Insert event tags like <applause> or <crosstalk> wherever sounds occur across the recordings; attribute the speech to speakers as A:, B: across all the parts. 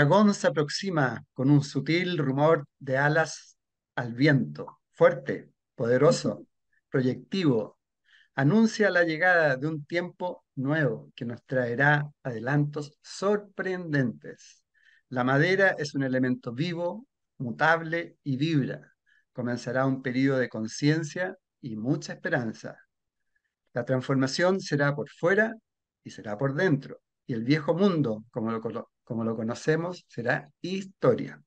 A: dragón se aproxima con un sutil rumor de alas al viento, fuerte, poderoso, proyectivo. Anuncia la llegada de un tiempo nuevo que nos traerá adelantos sorprendentes. La madera es un elemento vivo, mutable y vibra. Comenzará un periodo de conciencia y mucha esperanza. La transformación será por fuera y será por dentro. Y el viejo mundo, como lo, como lo conocemos, será historia.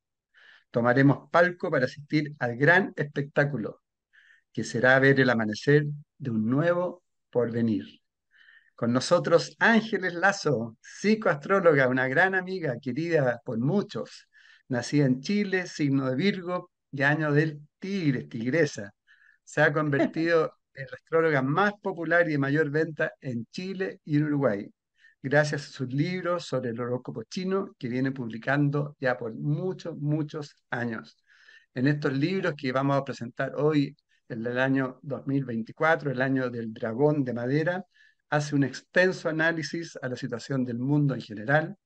A: Tomaremos palco para asistir al gran espectáculo, que será ver el amanecer de un nuevo porvenir. Con nosotros Ángeles Lazo, psicoastróloga, una gran amiga, querida por muchos, nacida en Chile, signo de Virgo y año del tigre, tigresa. Se ha convertido <laughs> en la astróloga más popular y de mayor venta en Chile y en Uruguay gracias a sus libros sobre el horóscopo chino que viene publicando ya por muchos, muchos años. En estos libros que vamos a presentar hoy, el del año 2024, el año del dragón de madera, hace un extenso análisis a la situación del mundo en general,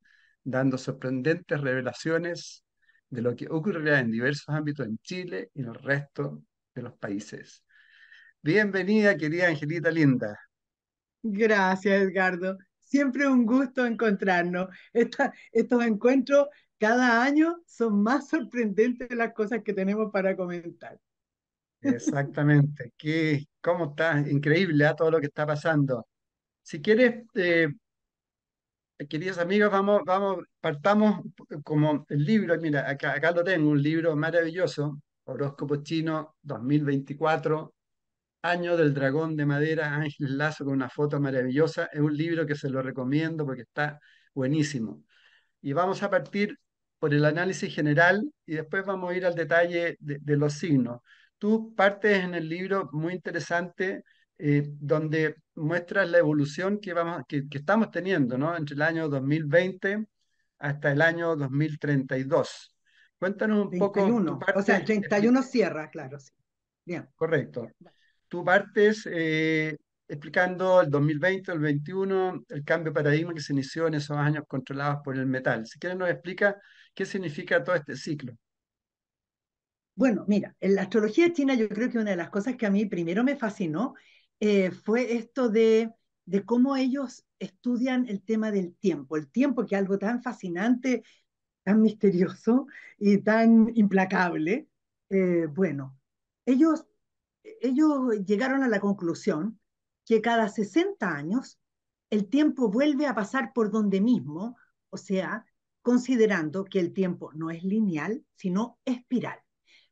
A: dando sorprendentes revelaciones de lo que ocurrirá en diversos ámbitos en Chile y en el resto de los países. Bienvenida, querida Angelita Linda.
B: Gracias, Edgardo siempre un gusto encontrarnos. estos encuentros cada año son más sorprendentes las cosas que tenemos para comentar.
A: Exactamente. ¿Qué, ¿Cómo está? Increíble ¿ah? todo lo que está pasando. Si quieres, eh, queridos amigos, vamos, vamos, partamos como el libro. Mira, acá, acá lo tengo, un libro maravilloso, Horóscopo Chino 2024, Año del Dragón de Madera, Ángel Lazo, con una foto maravillosa. Es un libro que se lo recomiendo porque está buenísimo. Y vamos a partir por el análisis general y después vamos a ir al detalle de, los signos. Tú partes en el libro muy interesante eh, donde muestras la evolución que, vamos, que, estamos teniendo ¿no? entre el año 2020 hasta el año 2032. Cuéntanos un poco.
B: o sea, el 31 cierra, claro, sí.
A: Bien. Correcto tú partes eh, explicando el 2020, el 2021, el cambio de paradigma que se inició en esos años controlados por el metal. Si quieres nos explica qué significa todo este ciclo.
B: Bueno, mira, en la astrología china yo creo que una de las cosas que a mí primero me fascinó eh, fue esto de, de cómo ellos estudian el tema del tiempo. El tiempo que es algo tan fascinante, tan misterioso y tan implacable. Eh, bueno, ellos ellos llegaron a la conclusión que cada 60 años el tiempo vuelve a pasar por donde mismo, o sea, considerando que el tiempo no es lineal, sino espiral.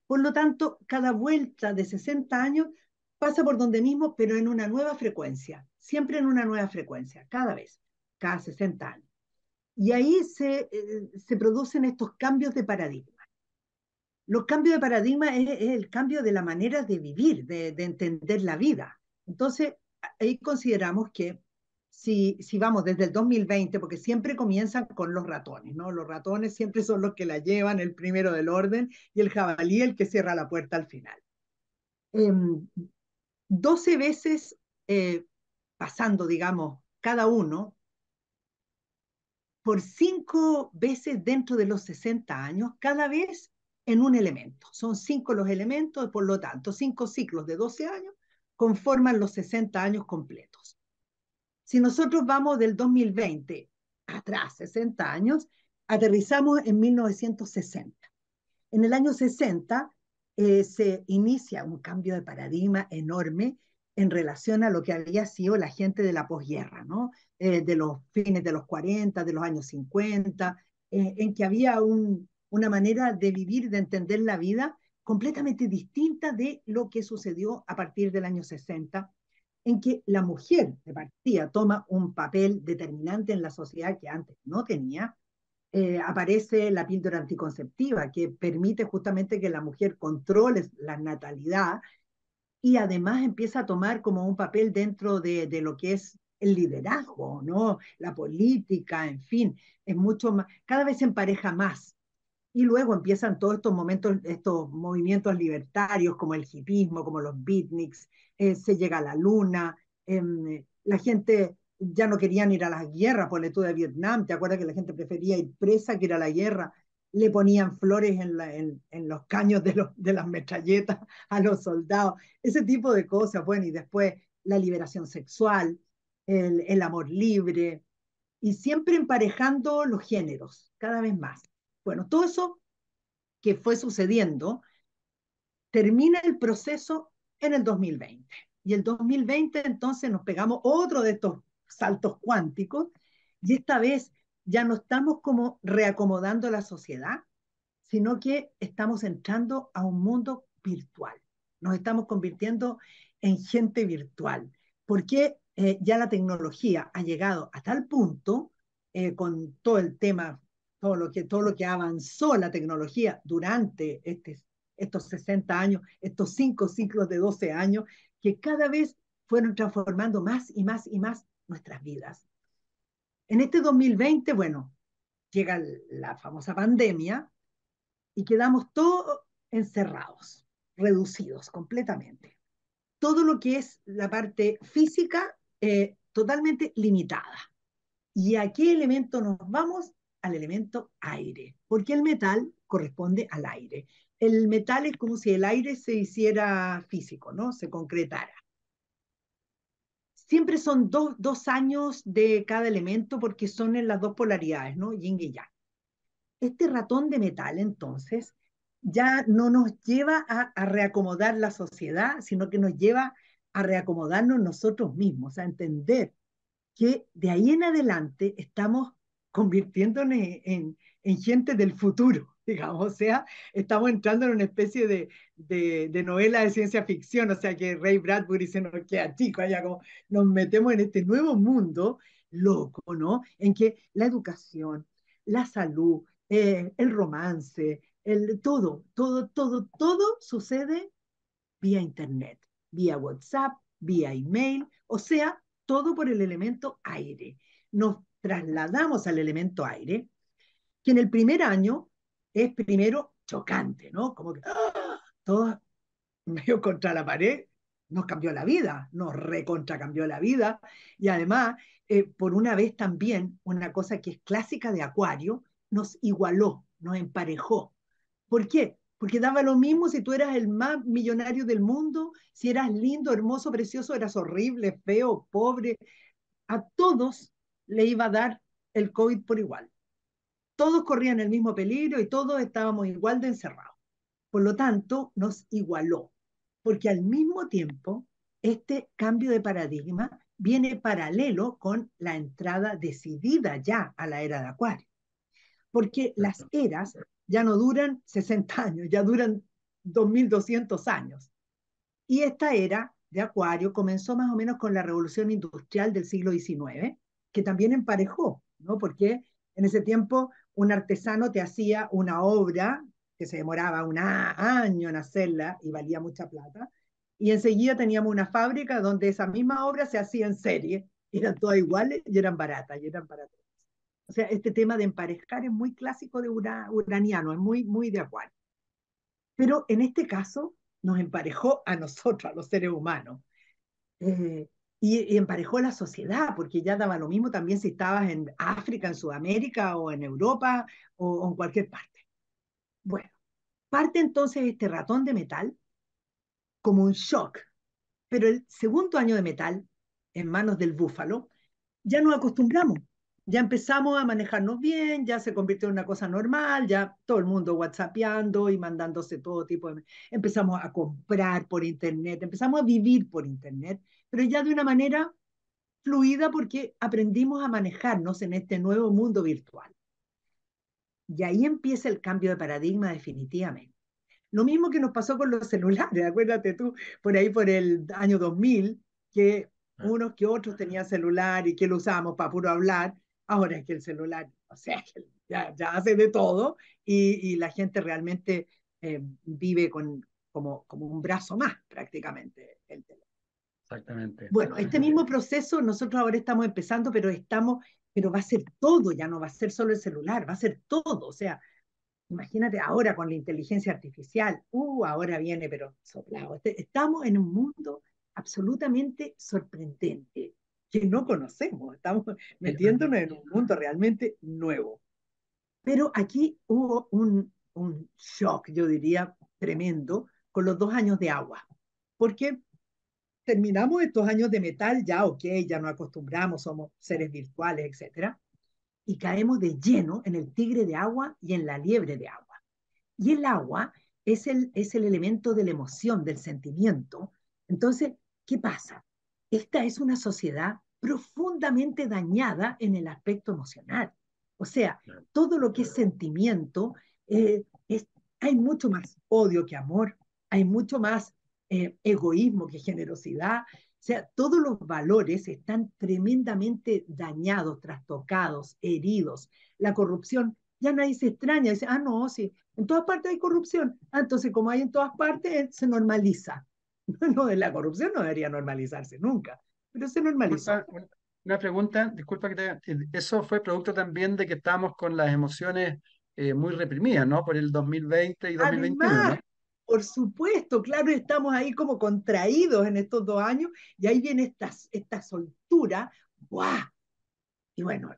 B: Por lo tanto, cada vuelta de 60 años pasa por donde mismo, pero en una nueva frecuencia, siempre en una nueva frecuencia, cada vez, cada 60 años. Y ahí se, eh, se producen estos cambios de paradigma. Los cambios de paradigma es, el cambio de la manera de vivir, de, entender la vida. Entonces, ahí consideramos que si, si, vamos desde el 2020, porque siempre comienzan con los ratones, ¿no? Los ratones siempre son los que la llevan, el primero del orden, y el jabalí el que cierra la puerta al final. Eh, 12 veces pasando, digamos, cada uno, por cinco veces dentro de los 60 años, cada vez en un elemento. Son cinco los elementos, por lo tanto, cinco ciclos de 12 años conforman los 60 años completos. Si nosotros vamos del 2020 atrás, 60 años, aterrizamos en 1960. En el año 60 eh, se inicia un cambio de paradigma enorme en relación a lo que había sido la gente de la posguerra, ¿no? Eh, de los fines de los 40, de los años 50, eh, en que había un, una manera de vivir, de entender la vida completamente distinta de lo que sucedió a partir del año 60, en que la mujer de partida toma un papel determinante en la sociedad que antes no tenía. Eh, aparece la píldora anticonceptiva, que permite justamente que la mujer controle la natalidad y además empieza a tomar como un papel dentro de, lo que es el liderazgo, ¿no? La política, en fin, es mucho más, cada vez se empareja más y luego empiezan todos estos momentos, estos movimientos libertarios como el hipismo, como los beatniks, eh, se llega a la luna, em, la gente ya no querían ir a las guerras, por estudio de Vietnam, ¿te acuerdas que la gente prefería ir presa que ir a la guerra? Le ponían flores en, los caños de, las metralletas <laughs> a los soldados, ese tipo de cosas, bueno, y después la liberación sexual, el amor libre, y siempre emparejando los géneros, cada vez más. Bueno, todo eso que fue sucediendo termina el proceso en el 2020. Y el 2020 entonces nos pegamos otro de estos saltos cuánticos y esta vez ya no estamos como reacomodando la sociedad, sino que estamos entrando a un mundo virtual. Nos estamos convirtiendo en gente virtual, porque eh, ya la tecnología ha llegado a tal punto eh, con todo el tema, todo lo, que, todo lo que avanzó la tecnología durante este, estos 60 años, estos cinco ciclos de 12 años, que cada vez fueron transformando más y más y más nuestras vidas. En este 2020, bueno, llega la famosa pandemia y quedamos todos encerrados, reducidos completamente. Todo lo que es la parte física, eh, totalmente limitada. ¿Y a qué elemento nos vamos? Al elemento aire, porque el metal corresponde al aire. El metal es como si el aire se hiciera físico, ¿no? Se concretara siempre son dos, dos años de cada elemento porque son en las dos polaridades, ¿no? Yin y yang. Este ratón de metal, entonces, ya no nos lleva a, a, reacomodar la sociedad, sino que nos lleva a reacomodarnos nosotros mismos, a entender que de ahí en adelante estamos convirtiéndonos en, en gente del futuro <laughs> digamos, o sea, estamos entrando en una especie de, de, de, novela de ciencia ficción, o sea, que Ray Bradbury se nos queda chico, allá como nos metemos en este nuevo mundo loco, ¿no? En que la educación, la salud, eh, el romance, el, todo, todo, todo, todo sucede vía Internet, vía WhatsApp, vía email, o sea, todo por el elemento aire. Nos trasladamos al elemento aire, que en el primer año es primero chocante, ¿no? Como que ¡ah! todo medio contra la pared, nos cambió la vida, nos recontra cambió la vida, y además, eh, por una vez también, una cosa que es clásica de Acuario, nos igualó, nos emparejó. ¿Por qué? Porque daba lo mismo si tú eras el más millonario del mundo, si eras lindo, hermoso, precioso, eras horrible, feo, pobre. A todos le iba a dar el COVID por igual todos corrían el mismo peligro y todos estábamos igual de encerrados. Por lo tanto, nos igualó, porque al mismo tiempo, este cambio de paradigma viene paralelo con la entrada decidida ya a la era de Acuario. Porque las eras ya no duran 60 años, ya duran 2200 años. Y esta era de Acuario comenzó más o menos con la revolución industrial del siglo XIX, que también emparejó, ¿no? Porque en ese tiempo un artesano te hacía una obra que se demoraba un año en hacerla y valía mucha plata, y enseguida teníamos una fábrica donde esa misma obra se hacía en serie, eran todas iguales y eran baratas, y eran para todos. O sea, este tema de emparejar es muy clásico de uraniano, es muy, muy de acuario. Pero en este caso nos emparejó a nosotros, a los seres humanos. Eh, y, emparejó la sociedad, porque ya daba lo mismo también si estabas en África, en Sudamérica o en Europa o, en cualquier parte. Bueno, parte entonces este ratón de metal como un shock, pero el segundo año de metal, en manos del búfalo, ya nos acostumbramos, ya empezamos a manejarnos bien, ya se convirtió en una cosa normal, ya todo el mundo whatsappeando y mandándose todo tipo de... Empezamos a comprar por internet, empezamos a vivir por internet, pero ya de una manera fluida porque aprendimos a manejarnos en este nuevo mundo virtual. Y ahí empieza el cambio de paradigma definitivamente. Lo mismo que nos pasó con los celulares, <laughs> acuérdate tú, por ahí por el año 2000, que unos que otros tenían celular y que lo usábamos para puro hablar, ahora es que el celular, o sea, ya, ya hace de todo y, y la gente realmente eh, vive con, como, como un brazo más prácticamente el teléfono.
A: Exactamente.
B: Bueno, este mismo proceso nosotros ahora estamos empezando, pero estamos, pero va a ser todo, ya no va a ser solo el celular, va a ser todo. O sea, imagínate ahora con la inteligencia artificial, uh, ahora viene, pero soplado. Este, estamos en un mundo absolutamente sorprendente. que no conocemos. Estamos <laughs> metiéndonos en un mundo realmente nuevo. Pero aquí hubo un, un shock, yo diría, tremendo con los dos años de agua. Porque terminamos estos años de metal, ya ok, ya nos acostumbramos, somos seres virtuales, etcétera, y caemos de lleno en el tigre de agua y en la liebre de agua. Y el agua es el, es el elemento de la emoción, del sentimiento. Entonces, ¿qué pasa? Esta es una sociedad profundamente dañada en el aspecto emocional. O sea, todo lo que es sentimiento, eh, es, hay mucho más odio que amor, hay mucho más eh, egoísmo que generosidad. O sea, todos los valores están tremendamente dañados, trastocados, heridos. La corrupción, ya nadie se extraña, dice, ah, no, sí, en todas partes hay corrupción. Ah, entonces, como hay en todas partes, se normaliza. <laughs> No, la corrupción no debería normalizarse nunca, pero se normaliza.
A: Una pregunta, disculpa que te... Eso fue producto también de que estábamos con las emociones eh, muy reprimidas, ¿no? Por el 2020 y 2021, ¿no?
B: Por supuesto, claro, estamos ahí como contraídos en estos dos años y ahí viene esta, esta soltura, ¡guau! Y bueno,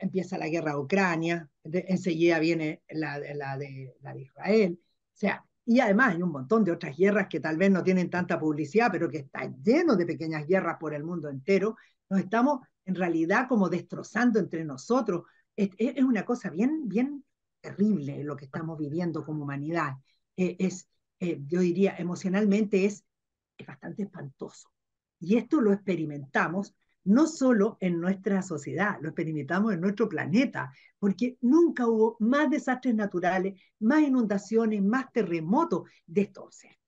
B: empieza la guerra de Ucrania, enseguida viene la, de, de Israel, o sea, y además hay un montón de otras guerras que tal vez no tienen tanta publicidad, pero que está lleno de pequeñas guerras por el mundo entero. Nos estamos en realidad como destrozando entre nosotros. Es, es una cosa bien, bien terrible lo que estamos viviendo como humanidad. Eh, es, eh, yo diría, emocionalmente es, es bastante espantoso. Y esto lo experimentamos no solo en nuestra sociedad, lo experimentamos en nuestro planeta, porque nunca hubo más desastres naturales, más inundaciones, más terremotos de estos seres.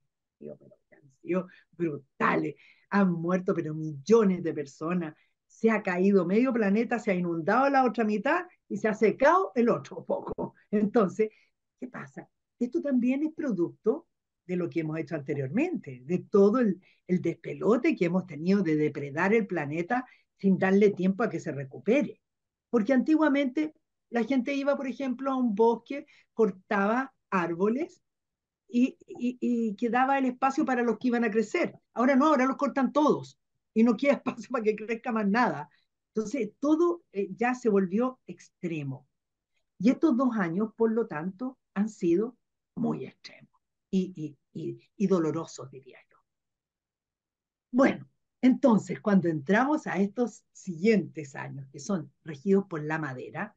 B: han sido brutales, han muerto pero millones de personas, se ha caído medio planeta, se ha inundado la otra mitad y se ha secado el otro <laughs> poco. Entonces, ¿qué pasa? Esto también es producto de lo que hemos hecho anteriormente, de todo el, el despelote que hemos tenido de depredar el planeta sin darle tiempo a que se recupere. Porque antiguamente la gente iba, por ejemplo, a un bosque, cortaba árboles y, y, y, quedaba el espacio para los que iban a crecer. Ahora no, ahora los cortan todos y no queda <laughs> espacio para que crezca más nada. Entonces, todo eh, ya se volvió extremo. Y estos dos años, por lo tanto, han sido muy extremos y, y, dolorosos, diría yo. Bueno, entonces, cuando entramos a estos siguientes años, que son regidos por la madera,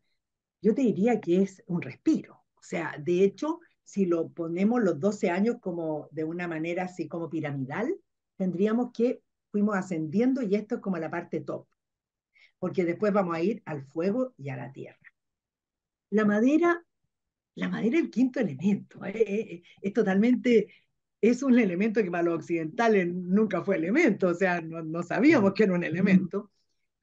B: yo te diría que es un respiro. O sea, de hecho, si lo ponemos los 12 años como de una manera así como piramidal, tendríamos que fuimos ascendiendo y esto es como la parte top, porque después vamos a ir al fuego y a la tierra. La madera la madera es el quinto elemento. ¿eh? Eh, eh, es totalmente, es un elemento que para los occidentales nunca fue elemento, o sea, no, sabíamos que era un elemento,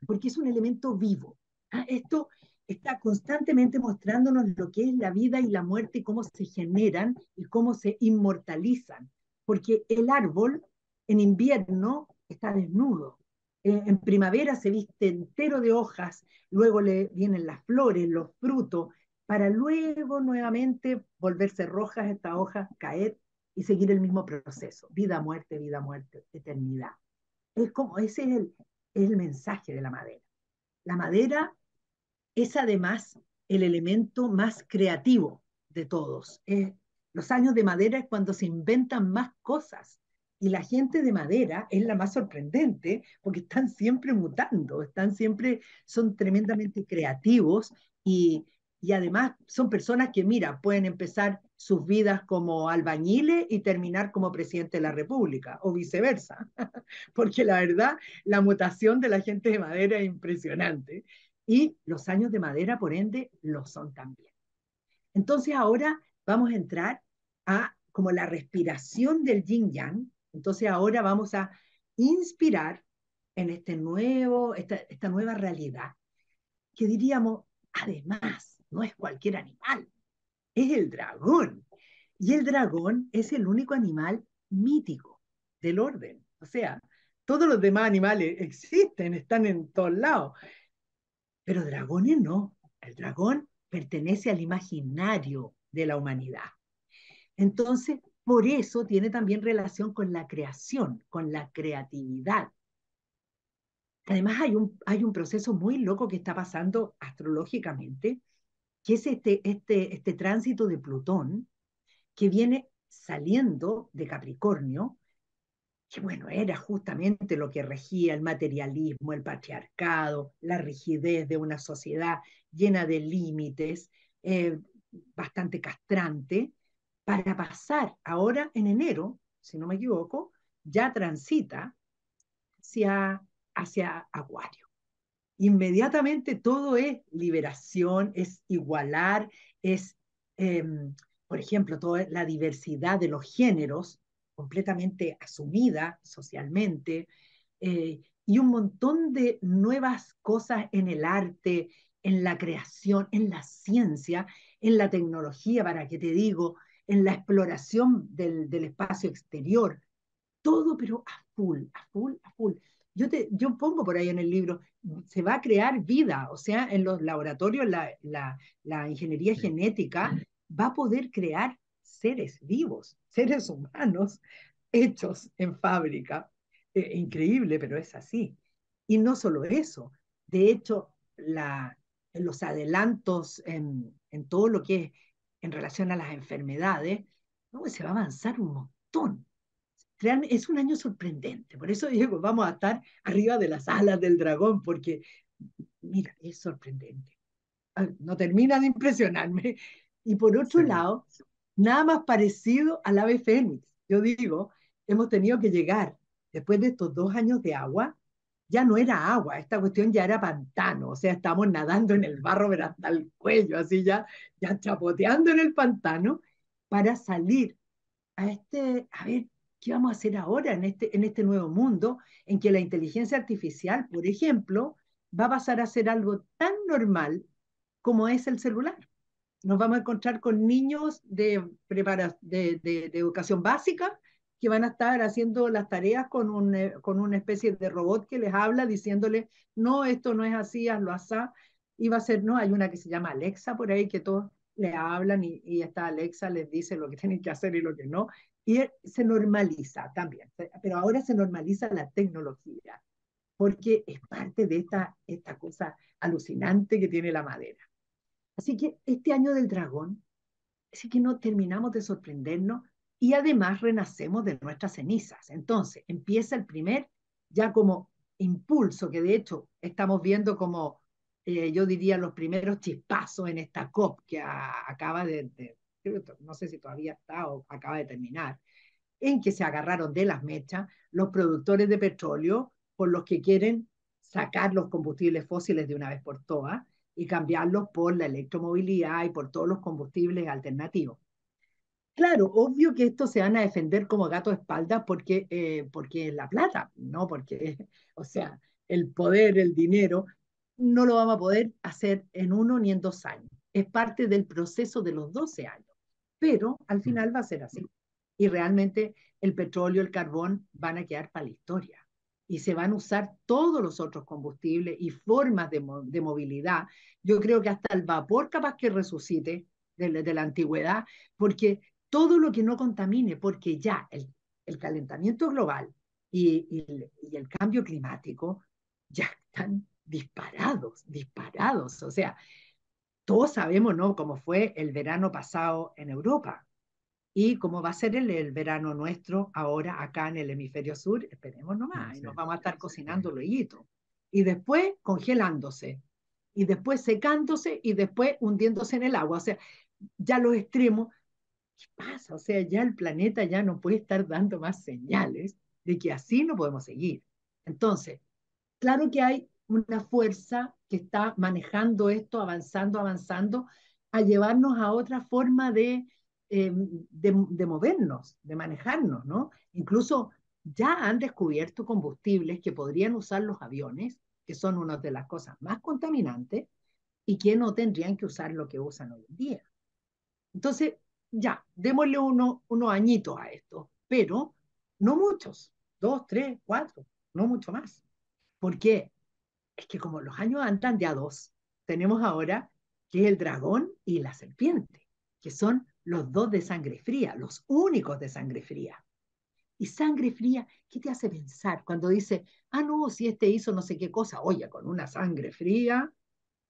B: porque es un elemento vivo. ¿ah? Esto está constantemente mostrándonos lo que es la vida y la muerte y cómo se generan y cómo se inmortalizan. Porque el árbol en invierno está desnudo, en primavera se viste entero de hojas, luego le vienen las flores, los frutos, para luego nuevamente volverse rojas estas hojas, caer y seguir el mismo proceso. Vida, muerte, vida, muerte, eternidad. Es como, ese es el, el mensaje de la madera. La madera es además el elemento más creativo de todos. los años de madera es cuando se inventan más cosas. Y la gente de madera es la más sorprendente porque están siempre mutando, están siempre, son tremendamente creativos y, y además son personas que, mira, pueden empezar sus vidas como albañiles y terminar como presidente de la República, o viceversa, <laughs> porque la verdad, la mutación de la gente de madera es impresionante. Y los años de madera, por ende, lo son también. Entonces ahora vamos a entrar a como la respiración del yin yang. Entonces ahora vamos a inspirar en este nuevo, esta, esta nueva realidad, que diríamos, además, no es cualquier animal, es el dragón. Y el dragón es el único animal mítico del orden. O sea, todos los demás animales existen, están en todos lados. Pero dragones no. El dragón pertenece al imaginario de la humanidad. Entonces, por eso tiene también relación con la creación, con la creatividad. además hay un, hay un proceso muy loco que está pasando astrológicamente, que es este, este, este tránsito de Plutón que viene saliendo de Capricornio, que bueno, era justamente lo que regía el materialismo, el patriarcado, la rigidez de una sociedad llena de límites, eh, bastante castrante, para pasar ahora en enero, si no me equivoco, ya transita hacia, hacia Acuario. Inmediatamente todo es liberación, es igualar, es, eh, por ejemplo, toda la diversidad de los géneros completamente asumida socialmente, eh, y un montón de nuevas cosas en el arte, en la creación, en la ciencia, en la tecnología, para que te digo, en la exploración del, del espacio exterior, todo pero a full, a full, a full. Yo, te, yo pongo por ahí en el libro, se va a crear vida, o sea, en los laboratorios la, la, la ingeniería genética va a poder crear seres vivos, seres humanos hechos en fábrica. Eh, increíble, pero es así. Y no solo eso, de hecho, la, los adelantos en, en, todo lo que es en relación a las enfermedades, ¿no? se va a avanzar un montón. Realmente es un año sorprendente, por eso digo, vamos a estar arriba de las alas del dragón, porque, mira, es sorprendente. No termina de impresionarme. Y por otro sí. lado, nada más parecido al ave fénix. Yo digo, hemos tenido que llegar, después de estos dos años de agua, ya no era agua, esta cuestión ya era pantano, o sea, estamos nadando en el barro pero hasta el cuello, así ya, ya chapoteando en el pantano, para salir a este, a ver, ¿qué vamos a hacer ahora en este, en este nuevo mundo en que la inteligencia artificial, por ejemplo, va a pasar a ser algo tan normal como es el celular? Nos vamos a encontrar con niños de, prepara de, educación básica que van a estar haciendo las tareas con, un, eh, con una especie de robot que les habla diciéndole, no, esto no es así, hazlo así. Y va a ser, no, hay una que se llama Alexa por ahí, que todos le hablan y, y esta Alexa les dice lo que <laughs> tienen que hacer y lo que no. Y se normaliza también, pero ahora se normaliza la tecnología, porque es parte de esta, esta cosa alucinante que tiene la madera. Así que este año del dragón, así que no terminamos de sorprendernos y además renacemos de nuestras cenizas. Entonces, empieza el primer, ya como impulso, que de hecho estamos viendo como, eh, yo diría, los primeros chispazos en esta COP que acaba de, no sé si todavía está o acaba de terminar, en que se agarraron de las mechas los productores de petróleo por los que quieren sacar los combustibles fósiles de una vez por todas y cambiarlos por la electromovilidad y por todos los combustibles alternativos. Claro, obvio que estos se van a defender como gato de espalda porque, eh, porque la plata, ¿no? Porque, o sea, el poder, el dinero, no lo vamos a poder hacer en uno ni en dos años. Es parte del proceso de los 12 años. Pero al final va a ser así. Y realmente el petróleo, el carbón van a quedar para la historia. Y se van a usar todos los otros combustibles y formas de, de movilidad. Yo creo que hasta el vapor capaz que resucite de, de la antigüedad, porque todo lo que no contamine, porque ya el, el calentamiento global y, y, y, el cambio climático ya están disparados, disparados. O sea, todos sabemos, ¿no?, cómo fue el verano pasado en Europa y cómo va a ser el, el verano nuestro ahora acá en el hemisferio sur. Esperemos nomás, sí, y nos vamos a estar cocinando sí. Y después congelándose, y después secándose, y después hundiéndose en el agua. O sea, ya los extremos ¿qué pasa? O sea, ya el planeta ya no puede estar dando más señales de que así no podemos seguir. Entonces, claro que hay una fuerza que está manejando esto, avanzando, avanzando, a llevarnos a otra forma de, eh, de, de movernos, de manejarnos, ¿no? Incluso ya han descubierto combustibles que podrían usar los aviones, que son una de las cosas más contaminantes, y que no tendrían que usar lo que usan hoy en día. Entonces, ya, démosle uno, unos añitos a esto, pero no muchos, dos, tres, cuatro, no mucho más. ¿Por qué? Es que como los años andan de a dos, tenemos ahora que el dragón y la serpiente, que son los dos de sangre fría, los únicos de sangre fría. Y sangre fría, ¿qué te hace pensar cuando dice, ah, no, si este hizo no sé qué cosa, oye, con una sangre fría,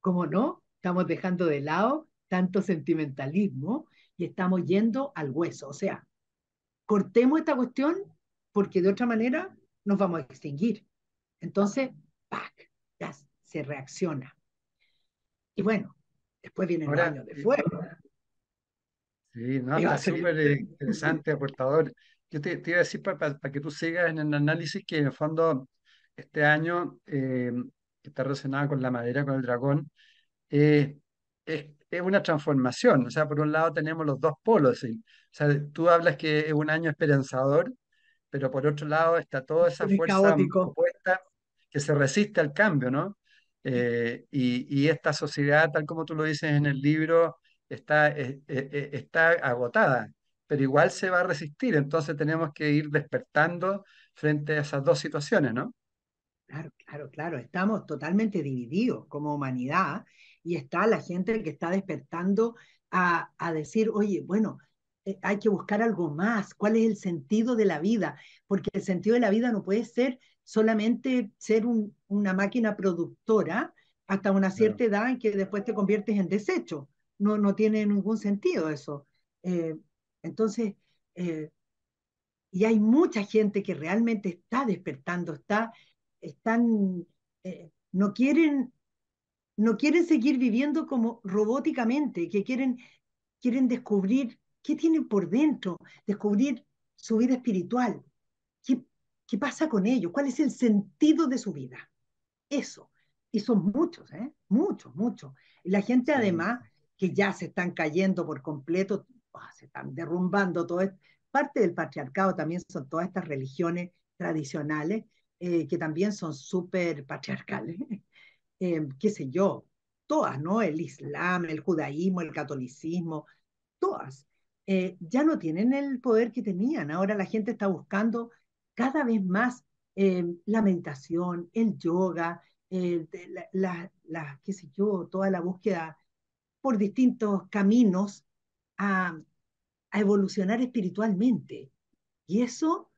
B: ¿cómo no? Estamos dejando de lado tanto sentimentalismo y estamos yendo al hueso. O sea, cortemos esta cuestión porque de otra manera nos vamos a extinguir. Entonces, ¡pac! Se reacciona. Y bueno, después viene el año de fuego.
A: Sí, no, está súper interesante, aportador. Yo te, iba a decir para, que tú sigas en el análisis que en el fondo este año, eh, que está relacionado con la madera, con el dragón, eh, es, es, una transformación. O sea, por un lado tenemos los dos polos. ¿sí? O sea, tú hablas que es un año esperanzador, pero por otro lado está toda esa fuerza opuesta que se resiste al cambio, ¿no? Eh, y, esta sociedad, tal como tú lo dices en el libro, está, eh, eh, está agotada, pero igual se va a resistir, entonces tenemos que ir despertando frente a esas dos situaciones, ¿no?
B: Claro, claro, claro, estamos totalmente divididos como humanidad y está la gente que está despertando a, a decir, oye, bueno, hay que buscar algo más, cuál es el sentido de la vida, porque el sentido de la vida no puede ser solamente ser un, una máquina productora hasta una cierta edad en que después te conviertes en desecho. No, no tiene ningún sentido eso. Eh, entonces, eh, y hay mucha gente que realmente está despertando, está, están, eh, no quieren, no quieren seguir viviendo como robóticamente, que quieren, quieren descubrir qué tienen por dentro, descubrir su vida espiritual, qué, pasa con ellos, cuál es el sentido de su vida. Eso. Y son muchos, ¿eh? Muchos, muchos. Y la gente además que ya se están cayendo por completo, ah, se están derrumbando todo esto. Parte del patriarcado también son todas estas religiones tradicionales eh, que también son súper patriarcales, <laughs> eh, qué sé yo, todas, ¿no? El Islam, el judaísmo, el catolicismo, todas, eh, ya no tienen el poder que tenían. Ahora la gente está buscando cada vez más la meditación, el yoga, la, la, qué sé yo, toda la búsqueda por distintos caminos a, a evolucionar espiritualmente. Y eso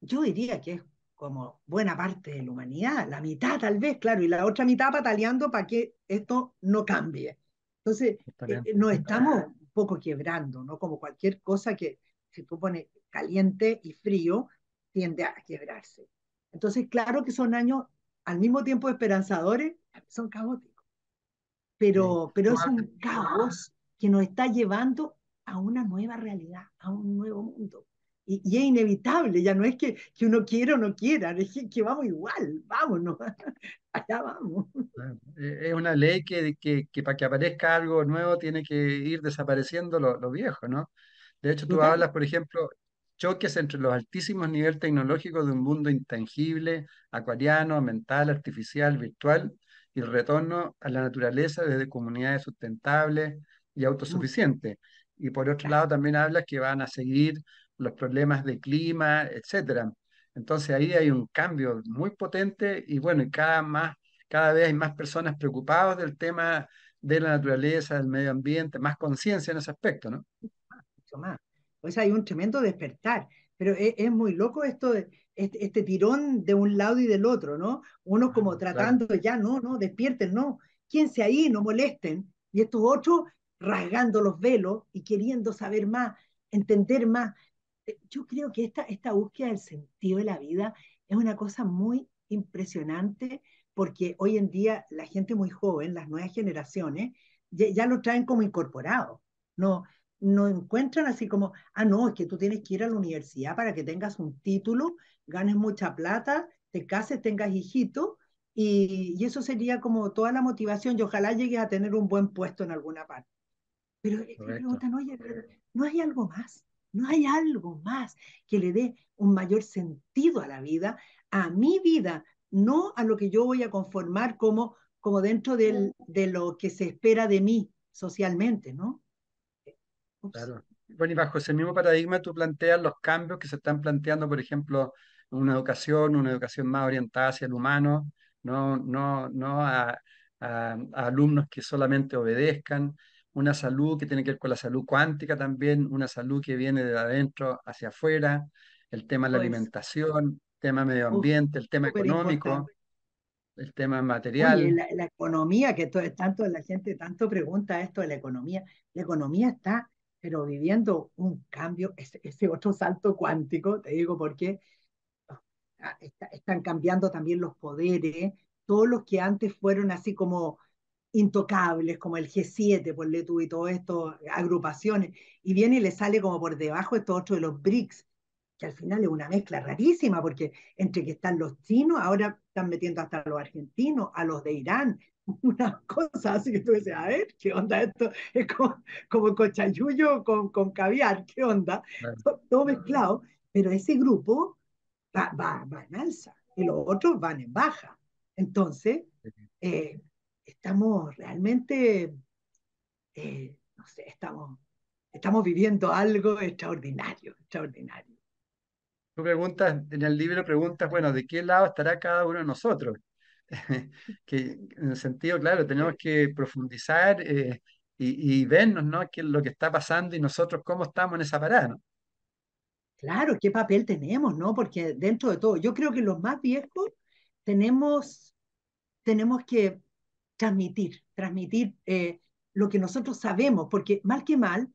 B: yo diría que es como buena parte de la humanidad, la mitad tal vez, claro, y la otra mitad pataleando para que esto no cambie. Entonces, eh, nos estamos un poco quebrando, ¿no? Como cualquier cosa que si tú pones caliente y frío, tiende a quebrarse. Entonces, claro que son años al mismo tiempo esperanzadores, son caóticos pero, pero es un caos que nos está llevando a una nueva realidad, a un nuevo mundo. Y, y, es inevitable, ya no es que, que uno quiera o no quiera, es que, que vamos igual, vámonos, <laughs> allá vamos.
A: Es una ley que, que, que, para que aparezca algo nuevo tiene que ir desapareciendo lo, lo viejo, ¿no? De hecho, tú hablas, por ejemplo, choques entre los altísimos niveles tecnológicos de un mundo intangible, acuariano, mental, artificial, virtual, y el retorno a la naturaleza desde comunidades sustentables y autosuficientes. Y por otro lado también hablas que van a seguir los problemas de clima, etcétera. Entonces ahí hay un cambio muy potente y bueno, y cada, más, cada vez hay más personas preocupadas del tema de la naturaleza, del medio ambiente, más conciencia en ese aspecto, ¿no?
B: Mucho más. Pues hay un tremendo despertar, pero es, es muy loco esto de, este, este, tirón de un lado y del otro, ¿no? Uno como tratando ya, no, no, despierten, no, quédense ahí, no molesten, y estos otros rasgando los velos y queriendo saber más, entender más. Eh, yo creo que esta, esta búsqueda del sentido de la vida es una cosa muy impresionante porque hoy en día la gente muy joven, las nuevas generaciones, ya, ya lo traen como incorporado. No, no encuentran así como, ah, no, es que tú tienes que ir a la universidad para que tengas un título, ganes mucha plata, te cases, tengas hijito, y, y eso sería como toda la motivación y ojalá llegues a tener un buen puesto en alguna parte. Pero eh, preguntan, oye, ¿no hay algo más? ¿No hay algo más que le dé un mayor sentido a la vida, a mi vida, no a lo que yo voy a conformar como, como dentro del, de lo que se espera de mí socialmente, ¿no?
A: Claro. Bueno, y bajo ese mismo paradigma tú planteas los cambios que se están planteando, por ejemplo, una educación, una educación más orientada hacia el humano, no, no, no a, a, alumnos que solamente obedezcan, una salud que tiene que ver con la salud cuántica también, una salud que viene de adentro hacia afuera. el tema de la
B: Pues,
A: alimentación, el tema medio ambiente, el tema económico,
B: importante.
A: el tema
B: Oye,
A: material.
B: la, la economía, que todo, tanto la gente tanto pregunta esto de la economía, la economía está, pero viviendo un cambio, ese, ese otro salto cuántico, te digo por qué, ah, está- están cambiando también los poderes, todos los que antes fueron así como intocables, como el G7, por tú, y todas estas agrupaciones, y viene y le sale como por debajo esto otro de los BRICS, que al final es una mezcla rarísima, porque entre que están los chinos, ahora están metiendo hasta a los argentinos, a los de Irán, una cosa así que tú dices, a ver, ¿qué onda esto? Es como, como cochayuyo con, con caviar, ¿qué onda? Todo mezclado, pero ese grupo va, va, va en alza y los otros van en baja. Entonces, eh, estamos realmente, eh, no sé, estamos, estamos viviendo algo extraordinario, extraordinario.
A: Tú preguntas, en el libro preguntas, bueno, ¿de qué lado estará cada uno de nosotros? <laughs> Que en el sentido, claro, tenemos que profundizar eh, y, y vernos, ¿no? ¿Qué es lo que está pasando y nosotros cómo estamos en esa parada, ¿no?
B: Claro, ¿qué papel tenemos, no? Porque dentro de todo, yo creo que los más viejos tenemos, tenemos que transmitir, transmitir eh, lo que nosotros sabemos, porque mal que mal,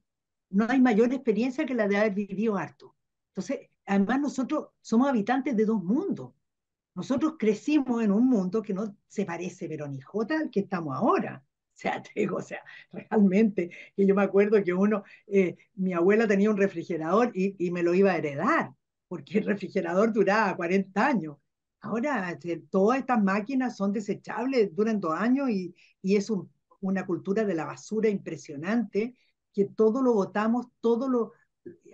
B: no hay mayor experiencia que la de haber vivido harto. Entonces, además nosotros somos habitantes de dos mundos. Nosotros crecimos en un mundo que no se parece, pero ni jota al que estamos ahora. <laughs> O sea, te digo, o sea, realmente, que yo me acuerdo que uno, eh, mi abuela tenía un refrigerador y, y, me lo iba a heredar, porque el refrigerador duraba 40 años. Ahora, este, todas estas máquinas son desechables, duran dos años y, y es un, una cultura de la basura impresionante, que todo lo botamos, todo lo...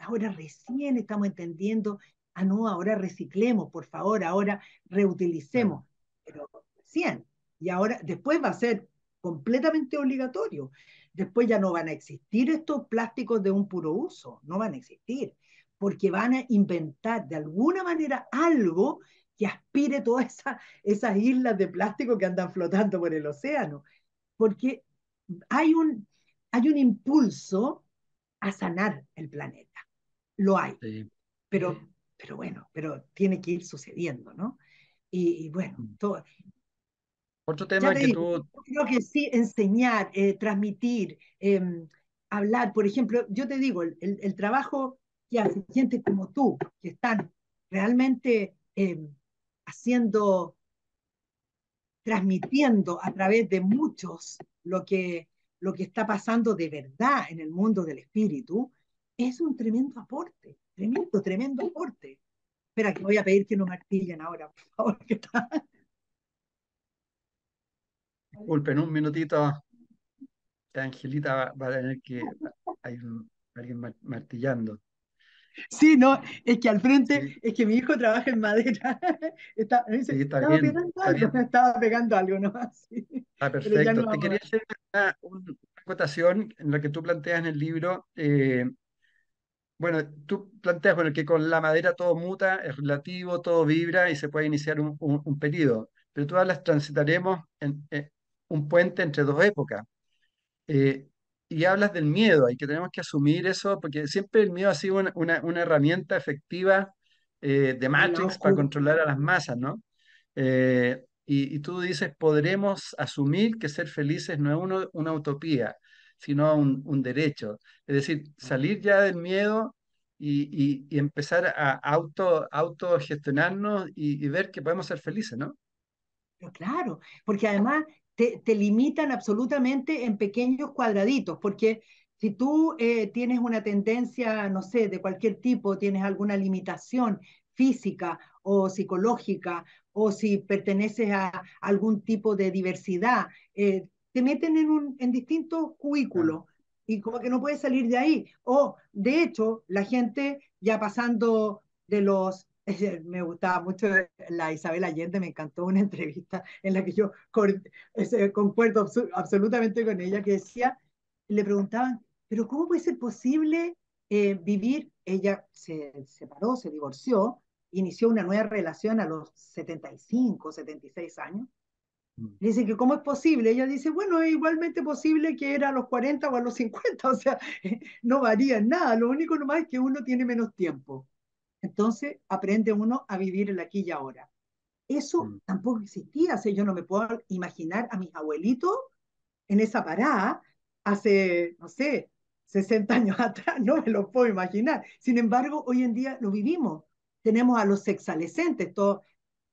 B: Ahora recién estamos entendiendo ah, no, ahora reciclemos, por favor, ahora reutilicemos, pero 100. Y ahora, después va a ser completamente obligatorio. Después ya no van a existir estos plásticos de un puro uso, no van a existir, porque van a inventar de alguna manera algo que aspire todas esa, esas islas de plástico que andan flotando por el océano, porque hay un, hay un impulso a sanar el planeta, lo hay,
A: sí.
B: pero pero bueno, pero tiene que ir sucediendo, ¿no? Y, y bueno, todo,
A: Otro tema
B: te
A: que
B: digo,
A: tú,
B: creo que sí, enseñar, eh, transmitir, eh, hablar, por ejemplo, yo te digo, el, el, el, trabajo que hace gente como tú, que están realmente eh, haciendo, transmitiendo a través de muchos lo que, lo que está pasando de verdad en el mundo del espíritu, es un tremendo aporte, tremendo, tremendo aporte. Espera, que voy a pedir que no martillen ahora, por favor. Que está...
A: disculpen un minutito, Angelita va, va a tener que, hay un, alguien martillando.
B: Sí, no, es que al frente,
A: Sí,
B: es que mi hijo trabaja en madera. <laughs> Está, dice,
A: sí, está
B: estaba
A: bien,
B: pegando
A: está
B: algo,
A: bien,
B: estaba pegando algo, ¿no? <laughs> Sí.
A: está
B: Pero ya
A: perfecto.
B: no
A: Te quería hacer una, una acotación en la que tú planteas en el libro. eh, bueno, tú planteas bueno, que con la madera todo muta, es relativo, todo vibra y se puede iniciar un, un, un periodo. Pero tú hablas, transitaremos en, en un puente entre dos épocas. Eh, y hablas del miedo y que tenemos que asumir eso, porque siempre el miedo ha sido una, una- una herramienta efectiva eh, de Matrix para controlar a las masas, ¿no? Eh, y, y tú dices, podremos asumir que ser felices no es uno- una utopía, sino un, un derecho. Es decir, salir ya del miedo y, y- y empezar a auto, autogestionarnos y, y ver que podemos ser felices, ¿no?
B: Pero claro, porque además te, te limitan absolutamente en pequeños cuadraditos, porque si tú eh, tienes una tendencia, no sé, de cualquier tipo, tienes alguna limitación física o psicológica, o si perteneces a algún tipo de diversidad, eh, te meten en, un, en distintos cubículos y como que no puedes salir de ahí. O, de hecho, la gente ya pasando de los <laughs> me gustaba mucho la Isabel Allende, me encantó una entrevista en la que yo concuerdo absolutamente con ella, que decía, le preguntaban, pero ¿cómo puede ser posible eh, vivir? Ella se separó, se divorció, inició una nueva relación a los 75, 76 años.
A: Mm.
B: Dice que cómo es posible. Ella dice, bueno, es igualmente posible que era a los 40 o a los 50, <laughs> o sea, <laughs> no varía en nada. Lo único nomás es que uno tiene menos tiempo. Entonces aprende uno a vivir el aquí y ahora. Eso mm. tampoco existía, o yo no me puedo imaginar a mis abuelitos en esa parada hace, no sé, 60 años <laughs> atrás, no me lo puedo imaginar. Sin embargo, hoy en día lo vivimos. Tenemos a los exalescentes, todo,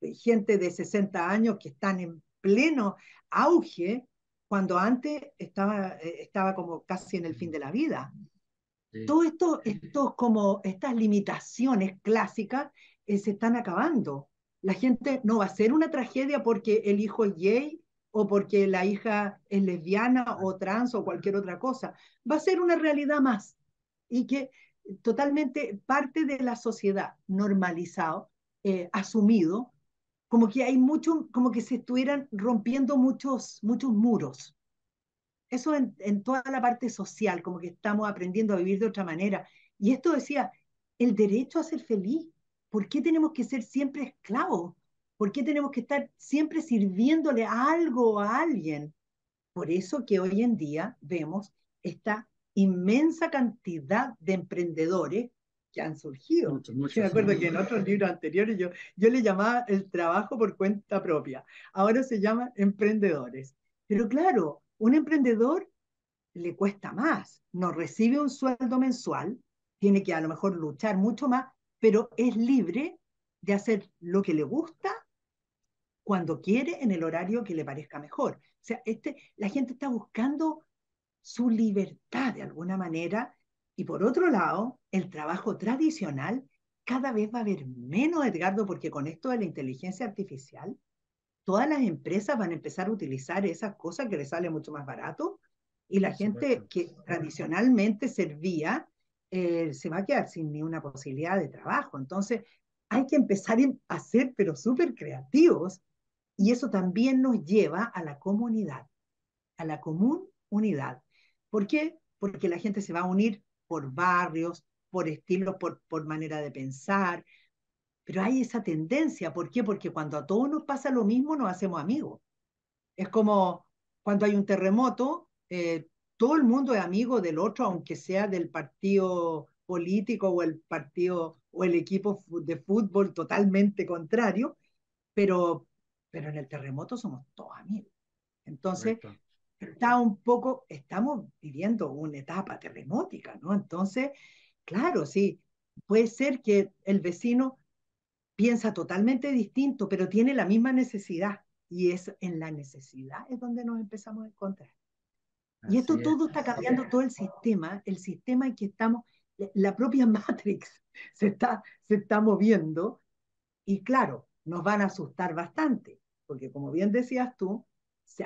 B: eh, gente de 60 años que están en pleno auge, cuando antes estaba, eh, estaba como casi en el fin de la vida. Todo esto, esto como estas limitaciones clásicas eh, se están acabando. La gente no va a ser una tragedia porque el hijo es gay o porque la hija es lesbiana o trans o cualquier otra cosa. Va a ser una realidad más y que totalmente parte de la sociedad normalizado, eh, asumido, como que hay mucho, como que se estuvieran rompiendo muchos, muchos muros. Eso en, en toda la parte social, como que estamos aprendiendo a vivir de otra manera. Y esto decía, el derecho a ser feliz. ¿Por qué tenemos que ser siempre esclavos? ¿Por qué tenemos que estar siempre sirviéndole algo a alguien? Por eso que hoy en día vemos esta inmensa cantidad de emprendedores que han surgido. yo me acuerdo que en otros libros anteriores yo, yo le llamaba el trabajo por cuenta propia. Ahora se llama emprendedores. Pero claro, un emprendedor le cuesta más. No recibe un sueldo mensual, tiene que a lo mejor luchar mucho más, pero es libre de hacer lo que le gusta cuando quiere, en el horario que le parezca mejor. O sea, este, la gente está buscando su libertad de alguna manera y por otro lado, el trabajo tradicional cada vez va a haber menos, Edgardo, porque con esto de la inteligencia artificial, todas las empresas van a empezar a utilizar esas cosas que les sale mucho más barato y la gente que tradicionalmente servía eh, se va a quedar sin ni una posibilidad de trabajo. Entonces, hay que empezar a ser, pero súper creativos, y eso también nos lleva a la comunidad, a la común unidad. ¿Por qué? Porque la gente se va a unir por barrios, por estilos, por, por manera de pensar, pero hay esa tendencia. ¿Por qué? Porque cuando a todos nos pasa lo mismo, nos hacemos amigos. Es como cuando hay un terremoto, eh, todo el mundo es amigo del otro, aunque sea del partido político o el partido o el equipo de fútbol totalmente contrario, pero pero en el terremoto somos todos amigos. Entonces, está un poco, estamos viviendo una etapa terremótica, ¿no? Entonces, claro, sí, puede ser que el vecino piensa totalmente distinto, pero tiene la misma necesidad. Y es en la necesidad es donde nos empezamos a encontrar. y esto todo está cambiando todo el sistema, el sistema en que estamos, la propia <laughs> Matrix se está, se está moviendo y claro, nos van a asustar bastante, porque como bien decías tú,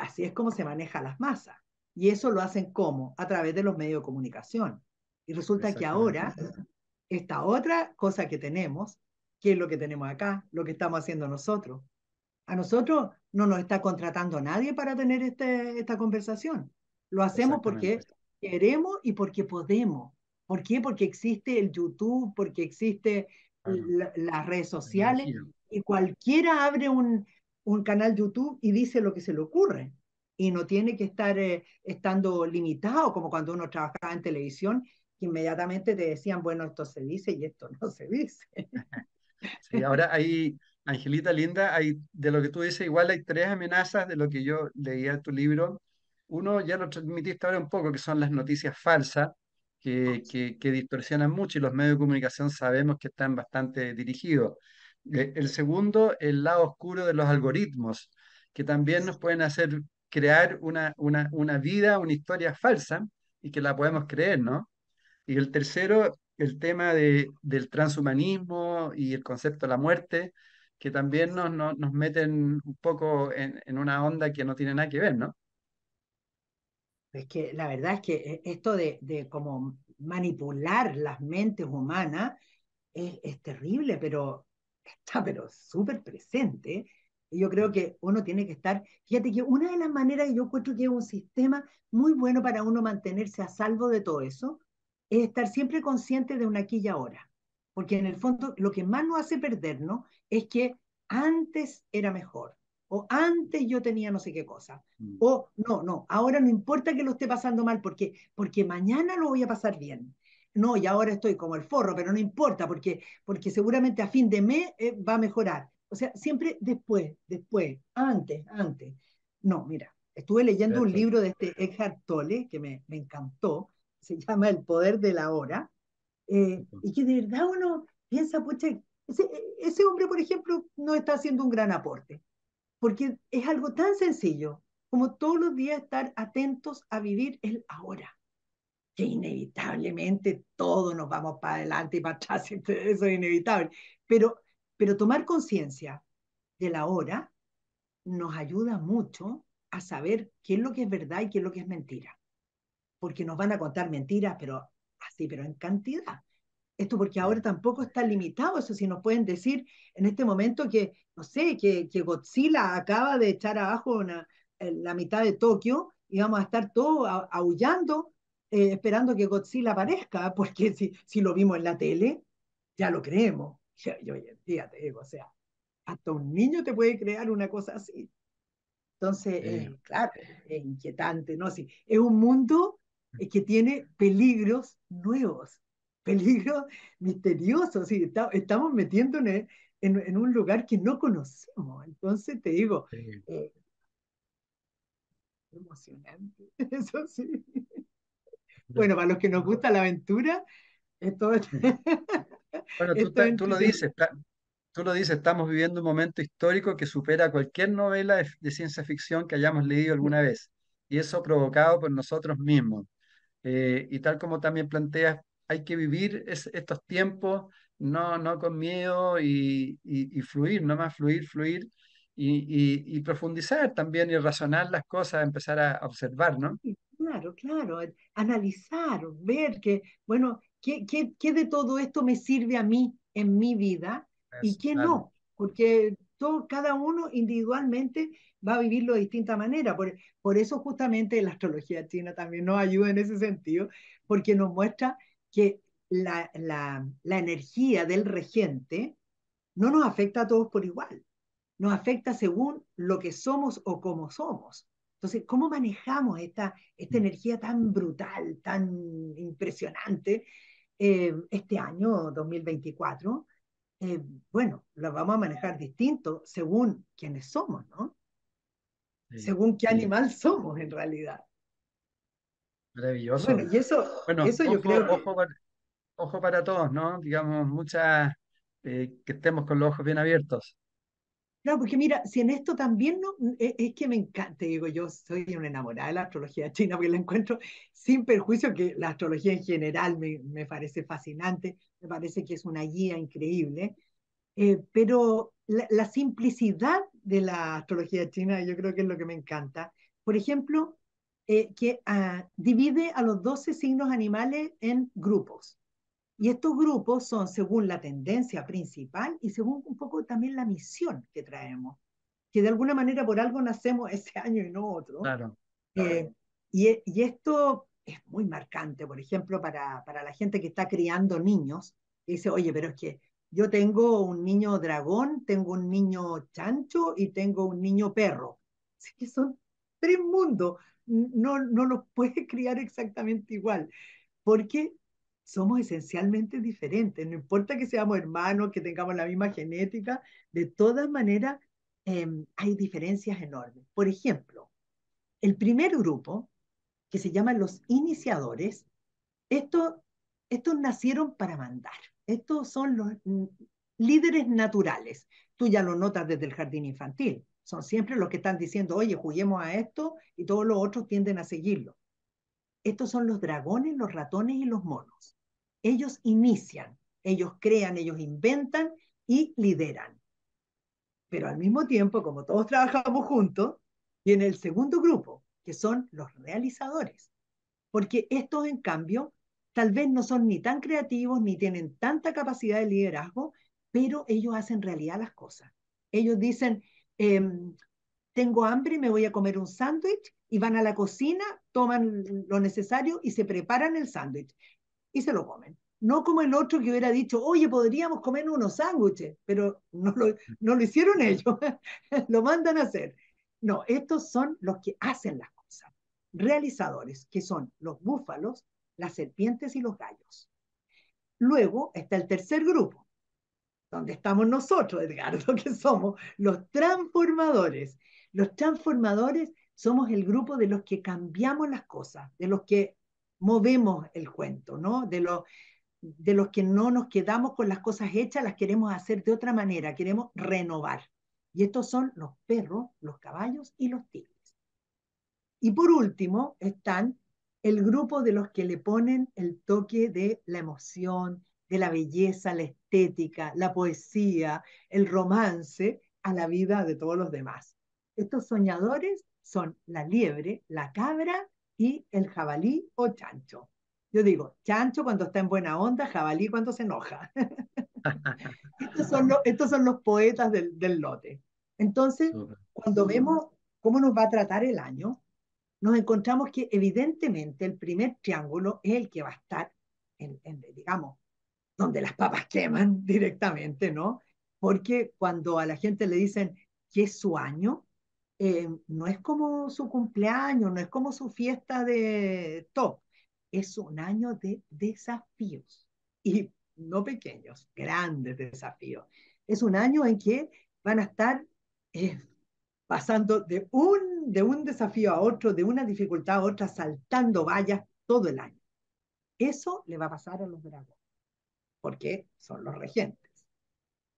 B: así es como se maneja las masas. Y eso lo hacen como? A través de los medios de comunicación. Y resulta que ahora, esta otra cosa que tenemos, que es lo que tenemos acá, lo que estamos haciendo nosotros, a nosotros no nos está contratando nadie para tener este, esta conversación. Lo hacemos porque queremos y porque podemos. ¿Por qué? Porque existe el YouTube, porque existe las redes sociales y cualquiera abre un, un canal YouTube y dice lo que se le ocurre. Y no tiene que estar eh, estando limitado como cuando uno trabajaba en televisión, que inmediatamente te decían, bueno, esto se dice y esto no se dice. <laughs>
A: Sí, ahora hay, Angelita Linda, hay, de lo que tú dices, igual hay tres amenazas de lo que yo leía en tu libro. Uno ya lo transmitiste ahora un poco, que son las noticias falsas, que, que, que distorsionan mucho y los medios de comunicación sabemos que están bastante dirigidos. Eh, el segundo, el lado oscuro de los algoritmos, que también nos pueden hacer crear una, una, una vida, una historia falsa y que la podemos creer, ¿no? Y el tercero, el tema de, del transhumanismo y el concepto de la muerte, que también nos, nos, meten un poco en, en, una onda que no tiene nada que ver, ¿no?
B: Es que la verdad es que eh, esto de, de como manipular las mentes humanas es, es terrible, pero está <laughs> pero súper presente. Y yo creo que uno tiene que estar, fíjate que una de las maneras que yo encuentro que es un sistema muy bueno para uno mantenerse a salvo de todo eso, es estar siempre consciente de una aquí y ahora. Porque en el fondo lo que más nos hace perdernos es que antes era mejor, o antes yo tenía no sé qué cosa, mm. o no, no, ahora no importa que lo esté pasando mal, porque, porque mañana lo voy a pasar bien. No, y ahora estoy como el forro, pero no importa, porque, porque seguramente a fin de mes eh, va a mejorar. O sea, siempre después, después, antes, antes. No, mira, estuve leyendo un libro de este Eckhart Tolle que me, me encantó, se llama El poder de la hora, eh, y que de verdad uno piensa, pucha, ese, ese hombre, por ejemplo, no está haciendo un gran aporte, porque es algo tan sencillo como todos los días estar atentos a vivir el ahora que inevitablemente todos nos vamos para adelante y para atrás, <laughs> eso es inevitable. Pero, pero tomar conciencia de la hora nos ayuda mucho a saber qué es lo que es verdad y qué es lo que es mentira. Porque nos van a contar mentiras, pero así, pero en cantidad. Esto porque ahora tampoco está limitado, eso sí nos pueden decir en este momento que, no sé, que, que Godzilla acaba de echar abajo una, la mitad de Tokio y vamos a estar todos aullando eh, esperando que Godzilla aparezca, porque si, si lo vimos en la tele, ya lo creemos. Yo, yo hoy en día te digo, o sea, hasta un niño te puede crear una cosa así. Entonces, eh, claro, es inquietante, ¿no? Sí, es un mundo eh, que tiene peligros nuevos, peligros misteriosos, sí, está, estamos metiéndonos en, en, un lugar que no conocemos. Entonces, te digo, eh, emocionante, <laughs> eso sí. Bueno, para los que nos gusta la aventura, esto es... <laughs>
A: Bueno, tú, tú, lo dices, tú lo dices, estamos viviendo un momento histórico que supera cualquier novela de, ciencia ficción que hayamos leído alguna vez, y eso provocado por nosotros mismos. Eh, y tal como también planteas, hay que vivir estos tiempos no, no con miedo y, y, y fluir, no más fluir, fluir y, y, profundizar también y razonar las cosas, empezar a observar, ¿no?
B: Claro, claro, analizar, ver que, bueno, ¿qué, qué, qué de todo esto me sirve a mí en mi vida y qué no? Porque todo, cada uno individualmente va a vivirlo de distinta manera. Por, por eso justamente la astrología china también nos ayuda en ese sentido, porque nos muestra que la, la, la energía del regente no nos afecta a todos por igual nos afecta según lo que somos o cómo somos. Entonces, ¿cómo manejamos esta, esta mm. energía tan brutal, tan impresionante eh, este año 2024? Eh, bueno, la vamos a manejar distinto según quiénes somos, ¿no? según qué animal somos en realidad.
A: Maravilloso.
B: Bueno, y eso, eso yo creo.
A: Ojo, para, ojo para todos, ¿no? Digamos, muchas, eh, que estemos con los ojos bien abiertos.
B: Claro, porque mira, si en esto también no, es, es, que me encanta, digo, yo soy una enamorada de la astrología china, porque la encuentro sin perjuicio que la astrología en general me, me parece fascinante, me parece que es una guía increíble, eh, pero la, la, simplicidad de la astrología china yo creo que es lo que me encanta. Por ejemplo, eh, que uh, divide a los 12 signos animales en grupos. Y estos grupos son según la tendencia principal y según un poco también la misión que traemos, que de alguna manera por algo nacemos ese <laughs> año y no otro.
A: Claro.
B: Eh, y, y, esto es muy marcante, por ejemplo, para, para la gente que está criando niños, que dice, oye, pero es que yo tengo un niño dragón, tengo un niño chancho y tengo un niño perro. Así que son tres mundos, no, no los <laughs> puedes criar exactamente igual, porque somos esencialmente diferentes, no importa que seamos hermanos, que tengamos la misma genética, de todas maneras eh, hay diferencias enormes. Por ejemplo, el primer grupo, que se llama los iniciadores, estos, estos nacieron para mandar, estos son los mm, líderes naturales. Tú ya lo notas desde el jardín infantil, son siempre los que están diciendo, oye, juguemos a esto, y todos los otros tienden a seguirlo. Estos son los dragones, los ratones y los monos ellos inician, ellos crean, ellos inventan y lideran. Pero al mismo tiempo, como todos trabajamos juntos, viene el segundo grupo, que son los realizadores. Porque estos, en cambio, tal vez no son ni tan creativos ni tienen tanta capacidad de liderazgo, pero ellos hacen realidad las cosas. Ellos dicen, em, tengo hambre, me voy a comer un sándwich y van a la cocina, toman lo necesario y se preparan el sándwich y se lo comen. No como el otro que hubiera dicho, oye, podríamos comer unos sándwiches, pero no lo, no lo hicieron ellos, <laughs> lo mandan a hacer. No, estos son los que hacen las cosas, realizadores, que son los búfalos, las serpientes y los gallos. Luego está el tercer grupo, donde estamos nosotros, Edgardo, que somos los transformadores. Los transformadores somos el grupo de los que cambiamos las cosas, de los que movemos el cuento, ¿no? De, los de los que no nos quedamos con las cosas hechas, las queremos hacer de otra manera, queremos renovar. Y estos son los perros, los caballos y los tigres. Y por último están el grupo de los que le ponen el toque de la emoción, de la belleza, la estética, la poesía, el romance a la vida de todos los demás. Estos soñadores son la liebre, la cabra y el jabalí o chancho. Yo digo, chancho cuando está en buena onda, jabalí cuando se enoja. <laughs> estos, son los, estos, son los, poetas del, del lote. Entonces, cuando vemos cómo nos va a tratar el año, nos encontramos que evidentemente el primer triángulo es el que va a estar, en, en, digamos, donde las papas queman <laughs> directamente, ¿no? Porque cuando a la gente le dicen que es su año, eh, no es como su cumpleaños, no es como su fiesta de top, es un año de desafíos y no pequeños, grandes desafíos. Es un año en que van a estar eh, pasando de un, de un desafío a otro, de una dificultad a otra, saltando vallas todo el año. Eso le va a pasar a los dragones, porque son los regentes.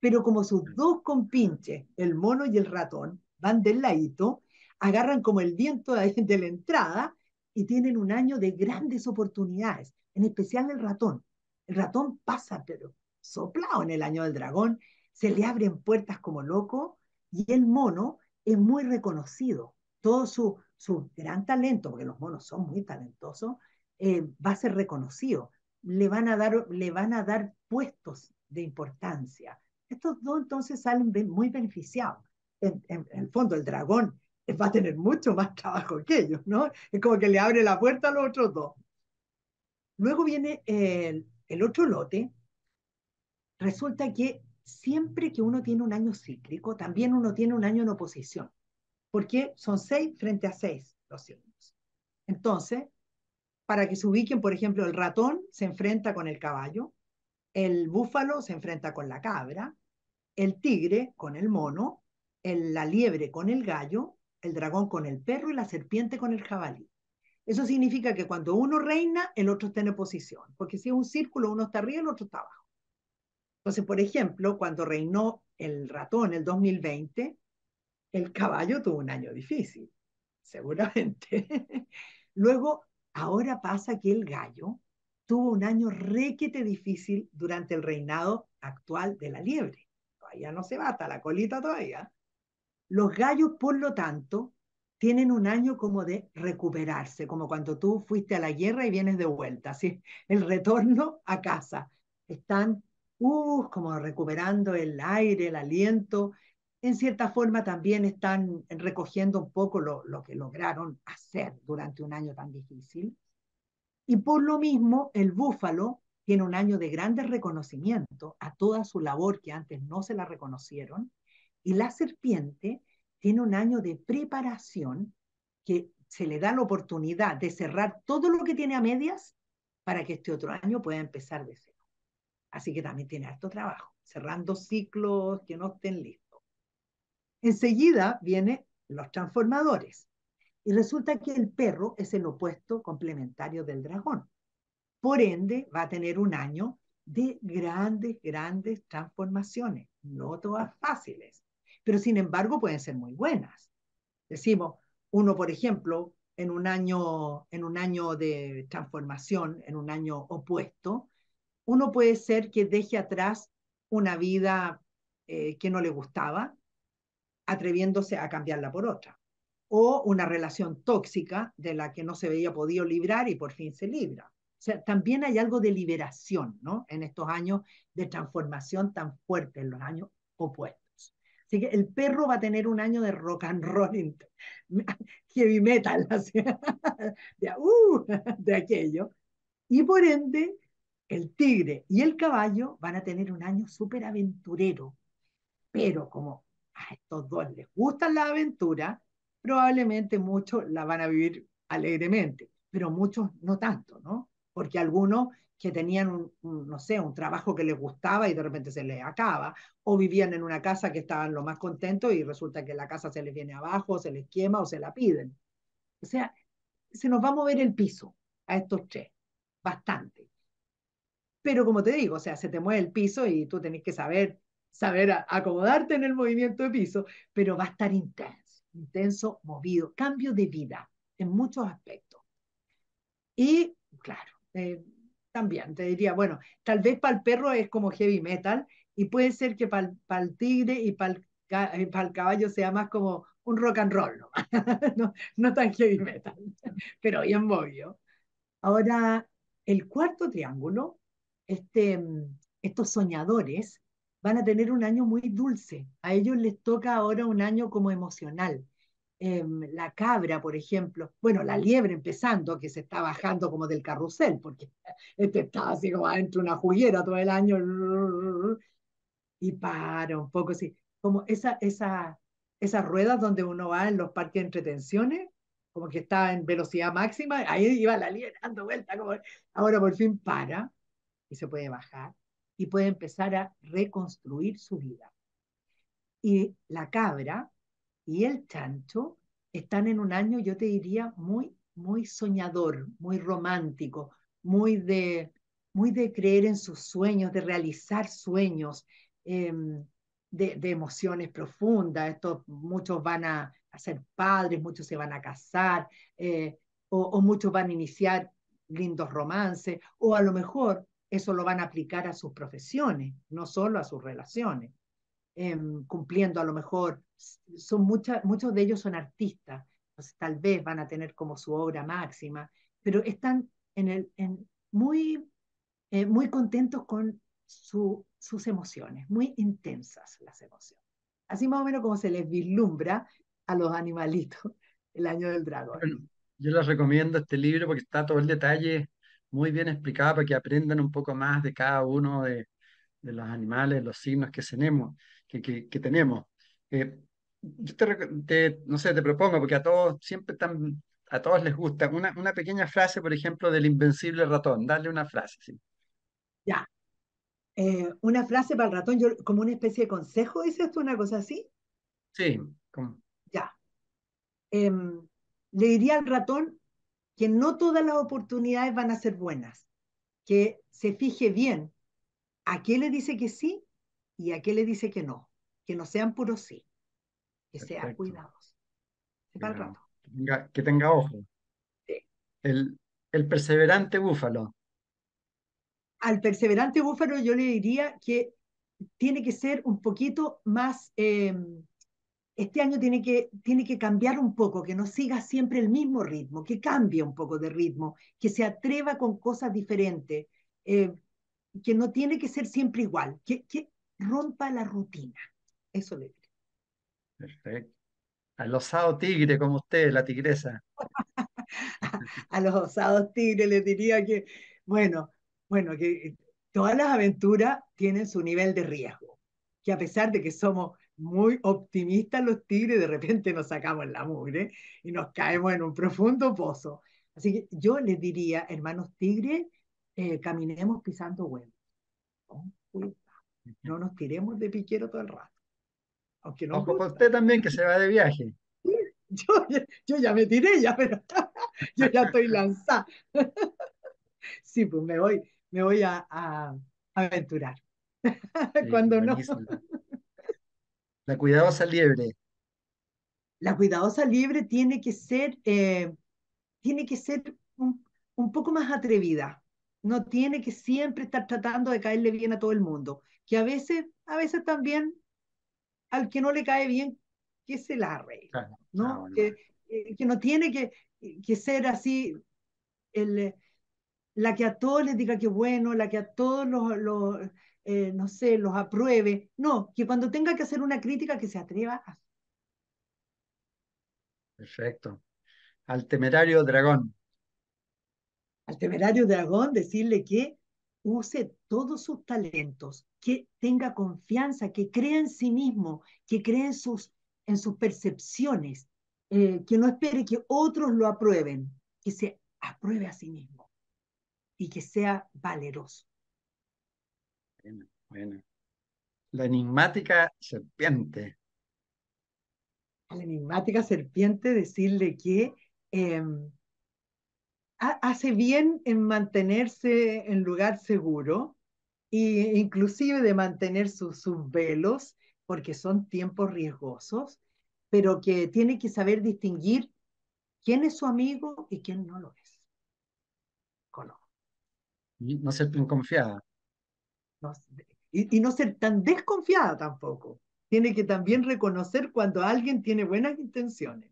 B: Pero como sus dos compinches, el mono y el ratón, van del ladito, agarran como el viento de, de la entrada y tienen un año de grandes oportunidades, en especial el ratón. El ratón pasa, pero soplado en el año del dragón, se le abren puertas como loco y el mono es muy reconocido. Todo su, su gran talento, porque los monos son muy talentosos, eh, va a ser reconocido. Le van, a dar, le van a dar puestos de importancia. Estos dos entonces salen muy beneficiados. En, el fondo, el dragón va a tener mucho más trabajo que ellos, ¿no? Es como que le abre la puerta a los otros dos. Luego viene el, el otro lote. Resulta que siempre que uno tiene un año cíclico, también uno tiene un año en oposición, porque son seis frente a seis los signos. Entonces, para que se ubiquen, por ejemplo, el ratón se enfrenta con el caballo, el búfalo se enfrenta con la cabra, el tigre con el mono, el, la liebre con el gallo, el dragón con el perro y la serpiente con el jabalí. Eso significa que cuando uno reina, el otro está en oposición, porque si es un círculo, uno está arriba, el otro está abajo. Entonces, por ejemplo, cuando reinó el ratón en el 2020, el caballo tuvo un año difícil, <laughs> seguramente. Luego, ahora pasa que el gallo tuvo un año requete difícil durante el reinado actual de la liebre. Todavía no se bata la colita todavía. Los gallos, por lo tanto, tienen un año como de recuperarse, como cuando tú fuiste a la guerra y vienes de vuelta, ¿sí? el retorno a casa. Están uh, como recuperando el aire, el aliento. En cierta forma también están recogiendo un poco lo, lo que lograron hacer durante un año tan difícil. Y por lo mismo, el búfalo tiene un año de grandes reconocimiento a toda su labor que antes no se la reconocieron. Y la serpiente tiene un año de preparación que se le da la oportunidad de cerrar todo lo que tiene a medias para que este otro año pueda empezar de cero. Así que también tiene harto trabajo, cerrando ciclos que no estén listos. Enseguida vienen los transformadores. Y resulta que el perro es el opuesto complementario del dragón. Por ende, va a tener un año de grandes, grandes transformaciones, no todas fáciles, pero sin embargo pueden ser muy buenas. Decimos, uno, por ejemplo, en un año, en un año de transformación, en un año opuesto, uno puede ser que deje atrás una vida eh, que no le gustaba, atreviéndose a cambiarla por otra, o una relación tóxica de la que no se veía podido librar y por fin se libra. O sea, también hay algo de liberación, ¿no? En estos años de transformación tan fuerte, en los años opuestos. Así que el perro va a tener un año de rock and roll, <laughs> heavy metal, <laughs> de, uh, de aquello. Y por ende, el tigre y el caballo van a tener un año súper aventurero, pero como a estos dos les gustan la aventura, probablemente muchos la van a vivir alegremente, pero muchos no tanto, ¿no? Porque algunos que tenían un, no sé, un trabajo que les gustaba y de repente se les acaba, o vivían en una casa que estaban lo más contentos y resulta que la casa se les viene abajo, se les quema o se la piden. O sea, se nos va a mover el piso a estos tres, bastante. Pero como te digo, o sea, se te mueve el piso y tú tenés que saber, saber acomodarte en el movimiento de piso, pero va a estar intenso, intenso, movido, cambio de vida en muchos aspectos. Y claro, eh, también te diría, bueno, tal vez para el perro es como heavy metal y puede ser que para el tigre y para el, el, caballo sea más como un rock and roll, ¿no? <laughs> no, no tan heavy metal, <laughs> pero bien movido. Ahora, el cuarto triángulo, este, estos soñadores van a tener un año muy dulce. A ellos les toca ahora un año como emocional. Em, la cabra, por ejemplo, bueno, la liebre empezando, que se está bajando como del carrusel, porque <laughs> este está así como adentro de una juguera todo el año, y para un poco así, como esa, esa, esas ruedas donde uno va en los parques de entretenciones, como que está en velocidad máxima, ahí iba la liebre dando vuelta, como ahora por fin para, y se puede bajar, y puede empezar a reconstruir su vida. Y la cabra, y el chancho están en un año, yo te diría, muy, muy soñador, muy romántico, muy de, muy de creer en sus sueños, de realizar sueños, em, de, emociones profundas. Estos, muchos van a, ser padres, muchos se van a casar, eh, o, o muchos van a iniciar lindos romances, o a lo mejor eso lo van a aplicar a sus profesiones, no solo a sus relaciones. Em, cumpliendo a lo mejor, son mucha, muchos de ellos son artistas, entonces tal vez van a tener como su obra máxima, pero están en el, en muy, eh, muy contentos con su, sus emociones, muy intensas las emociones. Así más o menos como se les vislumbra a los animalitos <laughs> el año del dragón.
A: Yo les recomiendo este libro porque está todo el detalle muy bien explicado para que aprendan un poco más de cada uno de, de los animales, los signos que tenemos que, que, tenemos. Eh, yo te, no sé, te propongo, porque a todos siempre están, a todos les gusta, una, una pequeña frase, por ejemplo, del invencible ratón, dale una frase. ¿sí?
B: Ya. Eh, una frase para el ratón, yo, como una especie de consejo, ¿dices tú una cosa así?
A: Sí.
B: Ya. Em, le diría al ratón que no todas las oportunidades van a ser buenas, que se fije bien a qué le dice que sí y a qué le dice que no, que no sean puros sí, que sean cuidados.
A: Que tenga, ojo. El, el perseverante búfalo.
B: Al perseverante búfalo yo le diría que tiene que ser un poquito más, em, este año tiene que, tiene que cambiar un poco, que no siga siempre el mismo ritmo, que cambie un poco de ritmo, que se atreva con cosas diferentes, eh, que no tiene que ser siempre igual, que, que rompa la rutina. Eso le digo.
A: Perfecto. Al osado tigre como usted, la tigresa. <laughs>
B: a los osados tigres les diría que, bueno, bueno, que todas las aventuras tienen su nivel de riesgo, que a pesar de que somos muy optimistas los tigres, de repente nos sacamos la mugre y nos caemos en un profundo pozo. Así que yo les diría, hermanos tigres, eh, caminemos pisando huevos. No nos tiremos de piquero todo el rato.
A: Aunque no Ojo con usted también que se va de viaje.
B: Yo, yo ya me tiré, ya, pero yo ya estoy lanzada. Sí, pues me voy, me voy a, a, aventurar. Cuando no.
A: La cuidadosa liebre.
B: La cuidadosa liebre tiene que ser, eh, tiene que ser un, un, poco más atrevida. No tiene que siempre estar tratando de caerle bien a todo el mundo. Que a veces, a veces también al que no le cae bien, que se la arregle, ¿no? Que, eh, que, no tiene que, que ser así el, la que a todos les diga que bueno, la que a todos los, los eh, no sé, los apruebe. No, que cuando tenga que hacer una crítica, que se atreva a
A: Perfecto. Al temerario dragón.
B: Al temerario dragón, decirle que use todos sus talentos, que tenga confianza, que crea en sí mismo, que crea en sus, en sus percepciones, eh, que no espere que otros lo aprueben, que se apruebe a sí mismo. y que sea valeroso.
A: Bueno, bueno. La enigmática serpiente.
B: A la enigmática serpiente decirle que eh, hace bien en mantenerse en lugar seguro e inclusive de mantener sus, sus velos, porque son tiempos riesgosos, pero que tiene que saber distinguir quién es su amigo y quién no lo es.
A: No ser tan confiada.
B: No, y, y, no ser tan desconfiada tampoco. Tiene que también reconocer cuando alguien tiene buenas intenciones.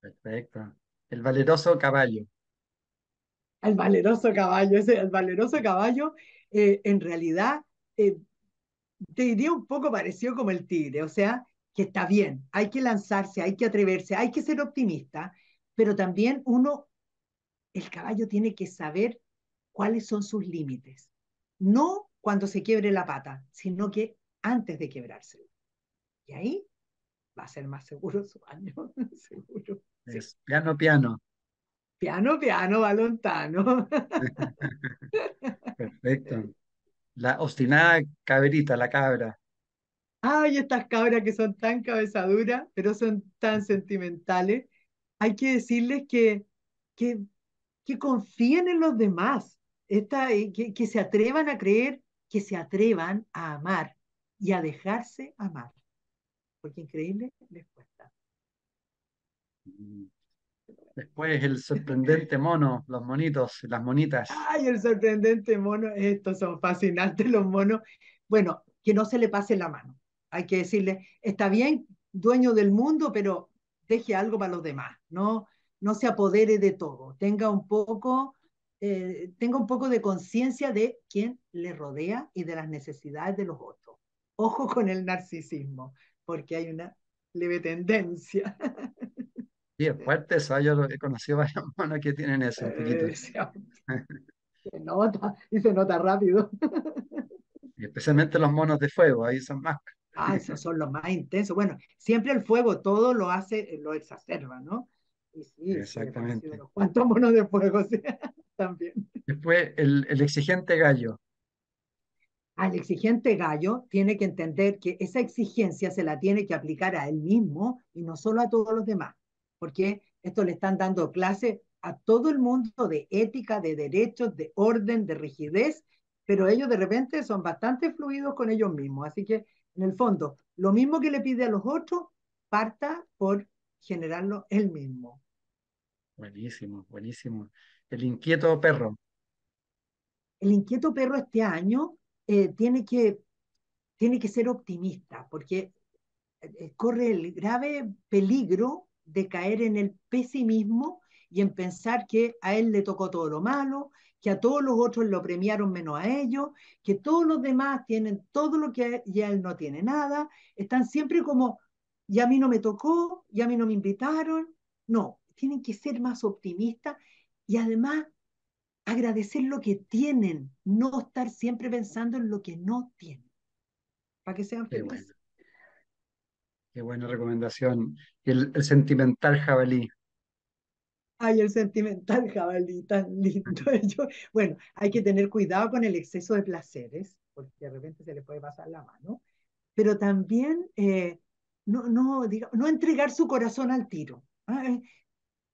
A: Perfecto. El valeroso caballo.
B: El valeroso caballo, ese, el valeroso caballo, eh, en realidad, eh, te diría un poco parecido como el tigre, o sea, que está bien, hay que lanzarse, hay que atreverse, hay que ser optimista, pero también uno, el caballo tiene que saber cuáles son sus límites. No cuando se quiebre la pata, sino que antes de quebrárselo. Y ahí va a ser más seguro su año, <laughs> seguro.
A: Es piano, piano.
B: Piano, piano, balontano. <laughs>
A: Perfecto. La obstinada caberita, la cabra.
B: Ay, estas cabras que son tan cabezaduras, pero son tan sentimentales. Hay que decirles que, que, que confíen en los demás, Esta, eh, que, que se atrevan a creer, que se atrevan a amar y a dejarse amar. Porque increíble les cuesta.
A: Mm. Después el sorprendente mono, los monitos, las monitas.
B: Ay, el sorprendente mono, estos son fascinantes los monos. Bueno, que no se le pase la mano. Hay que decirle, está bien, dueño del mundo, pero deje algo para los demás, no, no se apodere de todo, tenga un poco, eh, tenga un poco de conciencia de quién le rodea y de las necesidades de los otros. Ojo con el narcisismo, porque hay una leve tendencia. <laughs>
A: Sí, es fuerte eso. Yo he conocido varios <laughs> monos que tienen eso un poquito.
B: Eh, <laughs> se nota, y se nota rápido.
A: Y especialmente los monos de fuego, ahí son más.
B: Ah, esos son los más intensos. Bueno, siempre el fuego todo lo hace, lo exacerba, ¿no? Y sí,
A: Exactamente.
B: ¿Cuántos monos de fuego? <laughs> Sí, también.
A: Después, el, el exigente gallo.
B: Al exigente gallo tiene que entender que esa exigencia se la tiene que aplicar a él mismo y no solo a todos los demás porque esto le están dando clase a todo el mundo de ética, de derechos, de orden, de rigidez, pero ellos de repente son bastante fluidos con ellos mismos. Así que, en el fondo, lo mismo que le pide a los otros, parta por generarlo él mismo.
A: Buenísimo, buenísimo. El inquieto perro.
B: El inquieto perro este año eh, tiene, que, tiene que ser optimista, porque eh, corre el grave peligro de caer en el pesimismo y en pensar que a él le tocó todo lo malo, que a todos los otros lo premiaron menos a ellos, que todos los demás tienen todo lo que ya él no tiene nada, están siempre como, ya a mí no me tocó, ya a mí no me invitaron. No, tienen que ser más optimistas y además agradecer lo que tienen, no estar siempre pensando en lo que no tienen, para que sean felices.
A: Qué buena recomendación. El, sentimental jabalí.
B: Ay, el sentimental jabalí, tan lindo. <laughs> Yo, bueno, hay que tener cuidado con el exceso de placeres, porque de repente se le puede pasar la mano, pero también eh, no, no, diga, no entregar su corazón al tiro.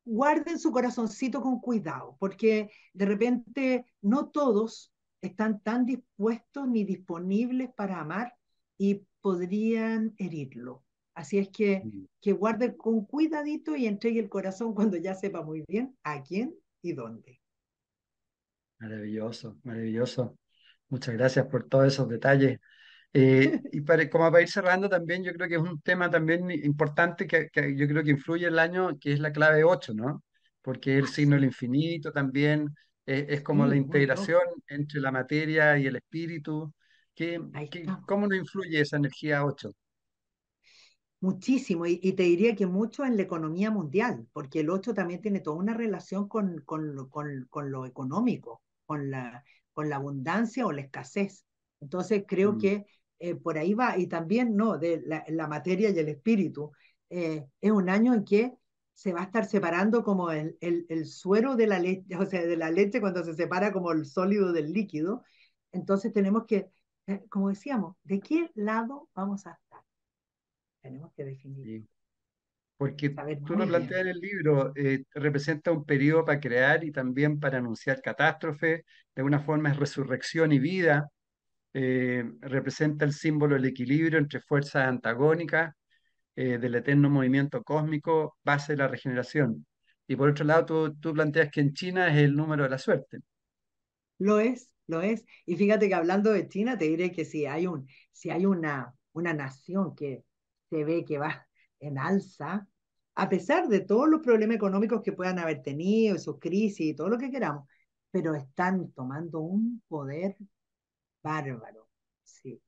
B: guarden su corazoncito con cuidado, porque de repente no todos están tan dispuestos ni disponibles para amar y podrían herirlo. Así es que, que guarde con cuidadito y entregue el corazón cuando ya sepa muy bien a quién y dónde.
A: Maravilloso, maravilloso. Muchas gracias por todos esos detalles. Eh, <laughs> y para, como para ir cerrando también, yo creo que es un tema también importante que, que yo creo que influye el año, que es la clave 8, ¿no? Porque el signo del infinito también eh, es como la integración entre la materia y el espíritu. ¿Qué, qué, ¿Cómo nos influye esa energía 8?
B: Muchísimo, y, te diría que mucho en la economía mundial, porque el 8 también tiene toda una relación con, con, lo, con, con lo económico, con la, con la abundancia o la escasez. Entonces creo mm. que eh, por ahí va, y también no, de la, la materia y el espíritu. Eh, es un año en que se va a estar separando como el, el, el, suero de la leche, o sea, de la leche cuando se separa como el sólido del líquido. Entonces tenemos que, eh, como decíamos, ¿de qué lado vamos a? Tenemos que definir. Sí.
A: Porque tú lo planteas en el libro, eh, representa un periodo para crear y también para anunciar catástrofe, de alguna forma es resurrección y vida, eh, representa el símbolo del equilibrio entre fuerzas antagónicas, eh, del eterno movimiento cósmico, base de la regeneración. Y por otro lado, tú, tú planteas que en China es el número de la suerte.
B: Lo es, lo es. Y fíjate que hablando de China, te diré que si hay, un, si hay una, una nación que se ve que va en alza, a pesar de todos los problemas económicos que puedan haber tenido, sus crisis y todo lo que queramos, pero están tomando un poder bárbaro. Sí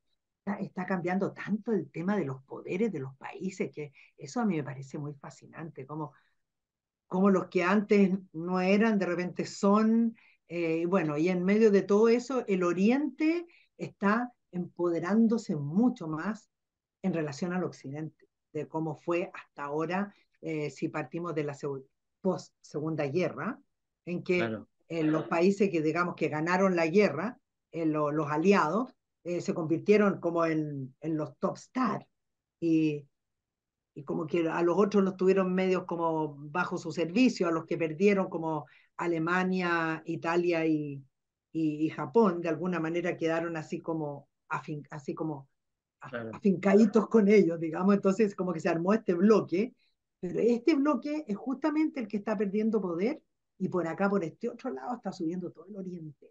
B: está, cambiando tanto el tema de los poderes de los países que eso a mí me parece muy fascinante, como, como los que antes no eran, de repente son, eh, bueno, y en medio de todo eso, el Oriente está empoderándose mucho más en relación al Occidente, de cómo fue hasta ahora, eh, si partimos de la post Segunda Guerra, en que en los países que digamos que ganaron la guerra, en los aliados, eh, se convirtieron como en, en los top stars y, y, como que a los otros los tuvieron medios como bajo su servicio, a los que perdieron como Alemania, Italia y, y, Japón, de alguna manera quedaron así como, así como afincaditos con ellos, digamos, entonces como que se armó este bloque, pero este bloque es justamente el que está perdiendo poder y por acá, por este otro lado, está subiendo todo el Oriente,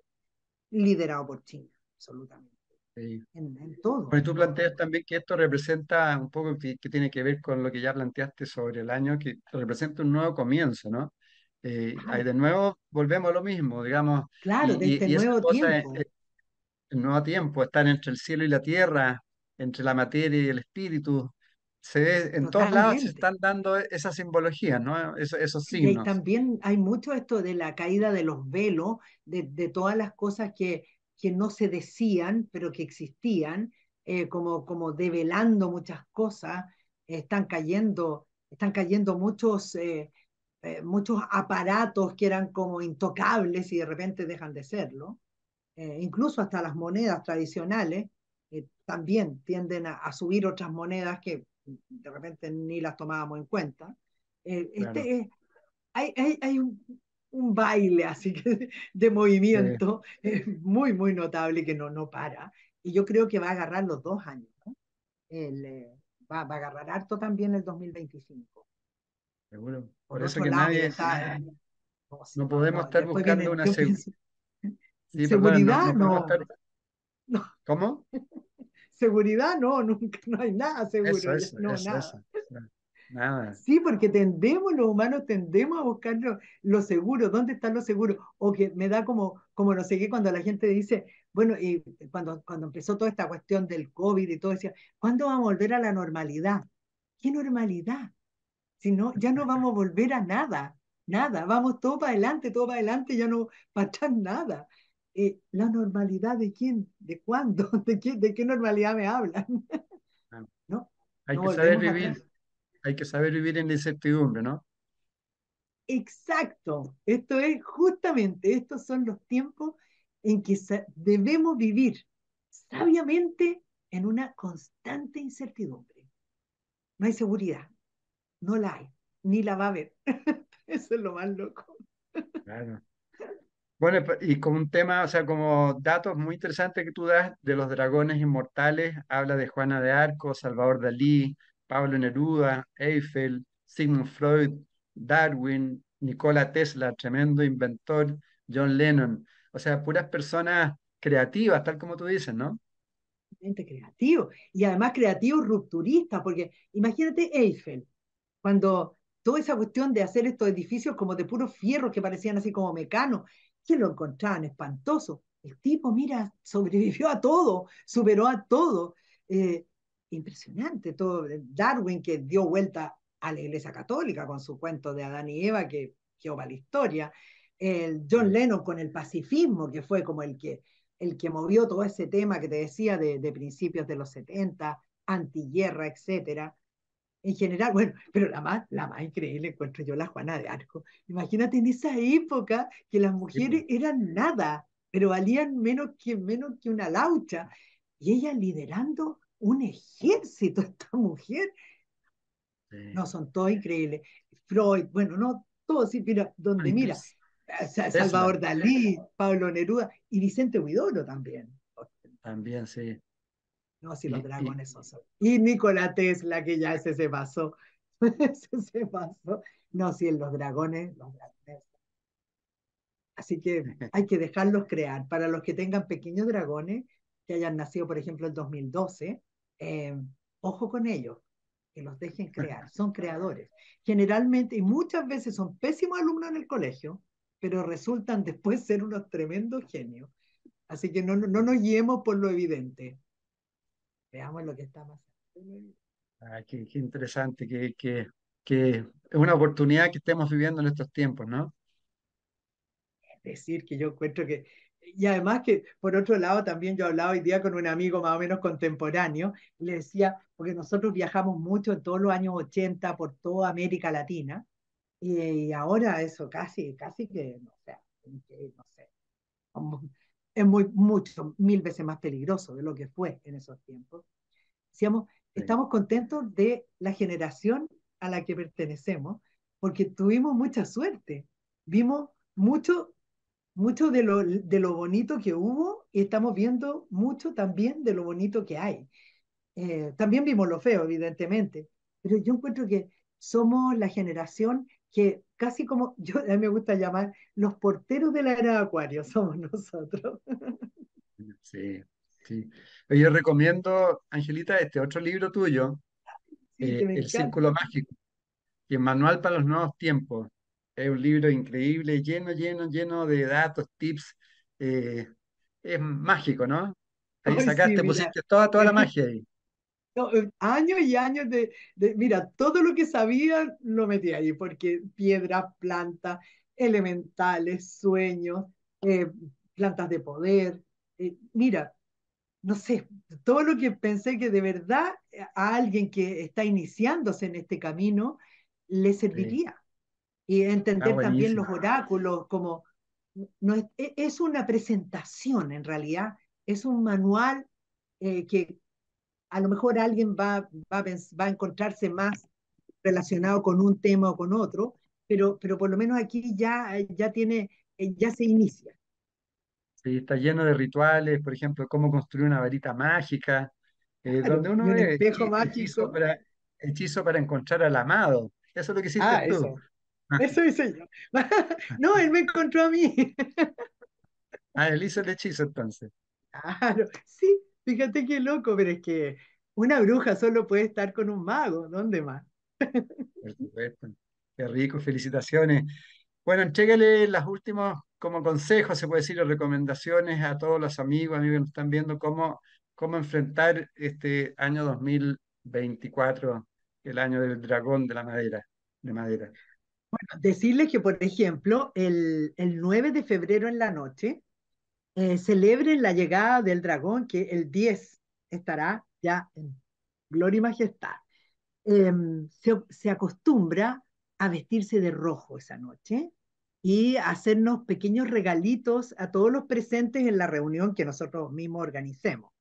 B: liderado por China, absolutamente. En, todo.
A: tú planteas también que esto representa un poco que, tiene que ver con lo que ya planteaste sobre el año, que representa un nuevo comienzo, ¿no? Eh, ahí de nuevo volvemos a lo mismo, digamos.
B: Claro, de este nuevo tiempo.
A: el nuevo tiempo, estar entre el cielo y la tierra, entre la materia y el espíritu. Se ve, en todos lados se están dando esas simbologías, ¿no? Esos, esos signos.
B: Y también hay mucho esto de la caída de los velos, de, de todas las cosas que que no se decían, pero que existían, eh, como, como develando muchas cosas, están cayendo, están cayendo muchos, eh, eh, muchos aparatos que eran como intocables y de repente dejan de serlo. incluso hasta las monedas tradicionales también tienden a, subir otras monedas que de repente ni las tomábamos en cuenta. Este, hay, hay, hay un, un baile así que de movimiento muy, muy notable que no, no para. Y yo creo que va a agarrar los dos años. ¿no? El, eh, va, va, a agarrar harto también el 2025.
A: Seguro. Por, eso que nadie... <laughs> no, podemos estar buscando una <laughs>
B: seguridad. no.
A: ¿Cómo? <laughs>
B: seguridad no, <laughs> nunca, no hay nada seguro. no, nada.
A: Nada.
B: Sí, porque tendemos, los humanos tendemos a buscar lo, seguro, ¿dónde están los seguros? O que me da como, como no sé qué, cuando la gente dice, bueno, y cuando, cuando empezó toda esta cuestión del COVID y todo, decía, ¿cuándo vamos a volver a la normalidad? ¿Qué normalidad? Si no, ya no vamos a volver a nada, nada, vamos todo para adelante, todo para adelante, ya no para atrás nada. Eh, ¿La normalidad de quién? ¿De cuándo? <laughs> ¿De qué, de qué normalidad me hablan? ¿No?
A: Hay que saber vivir hay que saber vivir en la incertidumbre, ¿no?
B: Exacto, esto es justamente, estos son los tiempos en que debemos vivir sabiamente en una constante incertidumbre. No hay seguridad, no la hay, ni la va a haber. <laughs> Eso es lo más loco.
A: Claro. Bueno, y como un tema, o sea, como datos muy interesantes que tú das de los dragones inmortales, habla de Juana de Arco, Salvador Dalí, Pablo Neruda, Eiffel, Sigmund Freud, Darwin, Nikola Tesla, tremendo inventor, John Lennon. O sea, puras personas creativas, tal como tú dices, ¿no?
B: Creativo. Y además creativo rupturista, porque imagínate Eiffel, cuando toda esa cuestión de hacer estos edificios como de puros fierros que parecían así como mecanos, que lo encontraban espantoso. El tipo, mira, sobrevivió a todo, superó a todo. Eh, impresionante. Todo, Darwin que dio vuelta a la Iglesia Católica con su cuento de Adán y Eva que quedó para la historia. El John Lennon con el pacifismo, que fue como el que, el que movió todo ese tema que te decía de, de principios de los 70, antiguerra, etc. en general, bueno, pero la más, la más increíble encuentro yo la Juana de Arco. Imagínate en esa época que las mujeres eran nada, pero valían menos que, menos que una laucha. Y ella liderando un ejército, <laughs> esta mujer. No, son todos increíbles. Freud, bueno, no todos, sí, mira, donde mira, Salvador Dalí, Pablo Neruda y Vicente Huidoro también.
A: También, sí.
B: No, si los dragones son. Y Nikola Tesla, que ya ese se pasó. ese se pasó. <laughs> No, si en los dragones, los dragones. Así que <laughs> hay que dejarlos crear. Para los que tengan pequeños dragones, que hayan nacido, por ejemplo, el 2012, eh, ojo con ellos, que los dejen crear. <laughs> Son creadores. Generalmente, y muchas veces son pésimos alumnos en el colegio, pero resultan después ser unos tremendos genios. Así que no, no nos guiemos por lo evidente. Veamos lo que está pasando.
A: Ah, qué, interesante, que, que, que, es una oportunidad que estemos viviendo en estos tiempos, ¿no?
B: Es decir, que yo encuentro que, y además que por otro lado también yo hablaba hoy día con un amigo más o menos contemporáneo, le decía, porque nosotros viajamos mucho en todos los años 80 por toda América Latina, y, ahora eso casi, casi que, no sé, no sé, es muy, mucho, mil veces más peligroso de lo que fue en esos tiempos. Decíamos, estamos contentos de la generación a la que pertenecemos, porque tuvimos mucha suerte. Vimos mucho, mucho de lo, de lo bonito que hubo y estamos viendo mucho también de lo bonito que hay. Eh, también vimos lo feo, evidentemente, pero yo encuentro que somos la generación que casi como <laughs> yo a mí me gusta llamar los porteros de la era de Acuario, <laughs> somos nosotros. <laughs>
A: Sí, sí. Yo recomiendo, Angelita, este otro libro tuyo, eh, El Círculo Mágico, y el Manual para los Nuevos Tiempos. Es un libro increíble, lleno, lleno, lleno de datos, tips. Eh, es mágico, ¿no? Ahí sacaste, pusiste toda, toda la magia ahí.
B: Eh, años y años de, mira, todo lo que sabía lo metí ahí, porque piedras, plantas, elementales, sueños, eh, plantas de poder, eh, mira, no sé, todo lo que pensé que de verdad a alguien que está iniciándose en este camino le serviría. Y entender también los oráculos como, no es, e, es, una presentación en realidad, es un manual que a lo mejor alguien va, va, va a encontrarse más relacionado con un tema o con otro, pero, pero por lo menos aquí ya, ya, tiene, ya se inicia.
A: Sí, está lleno de rituales, por ejemplo, cómo construir una varita mágica, eh, donde uno ve
B: espejo hechizo
A: para, hechizo para encontrar al amado. Eso es lo que hiciste ah, tú.
B: Eso. eso hice yo. <laughs> no, él me encontró a mí.
A: ah, él hizo el hechizo entonces.
B: Claro, sí, Fíjate qué loco, pero es que una bruja solo puede estar con un mago, ¿dónde más?
A: Por supuesto. Qué rico, felicitaciones. Bueno, entrégale las últimas como consejos, se puede decir, o recomendaciones a todos los amigos, amigos que nos están viendo cómo, cómo enfrentar este año 2024, el año del dragón de la madera, de madera.
B: Bueno, decirles que, por ejemplo, el, el 9 de febrero en la noche eh, celebren la llegada del dragón, que el 10 estará ya en gloria y majestad. Em, se, acostumbra a vestirse de rojo esa noche y hacernos pequeños regalitos a todos los presentes en la reunión que nosotros mismos organicemos.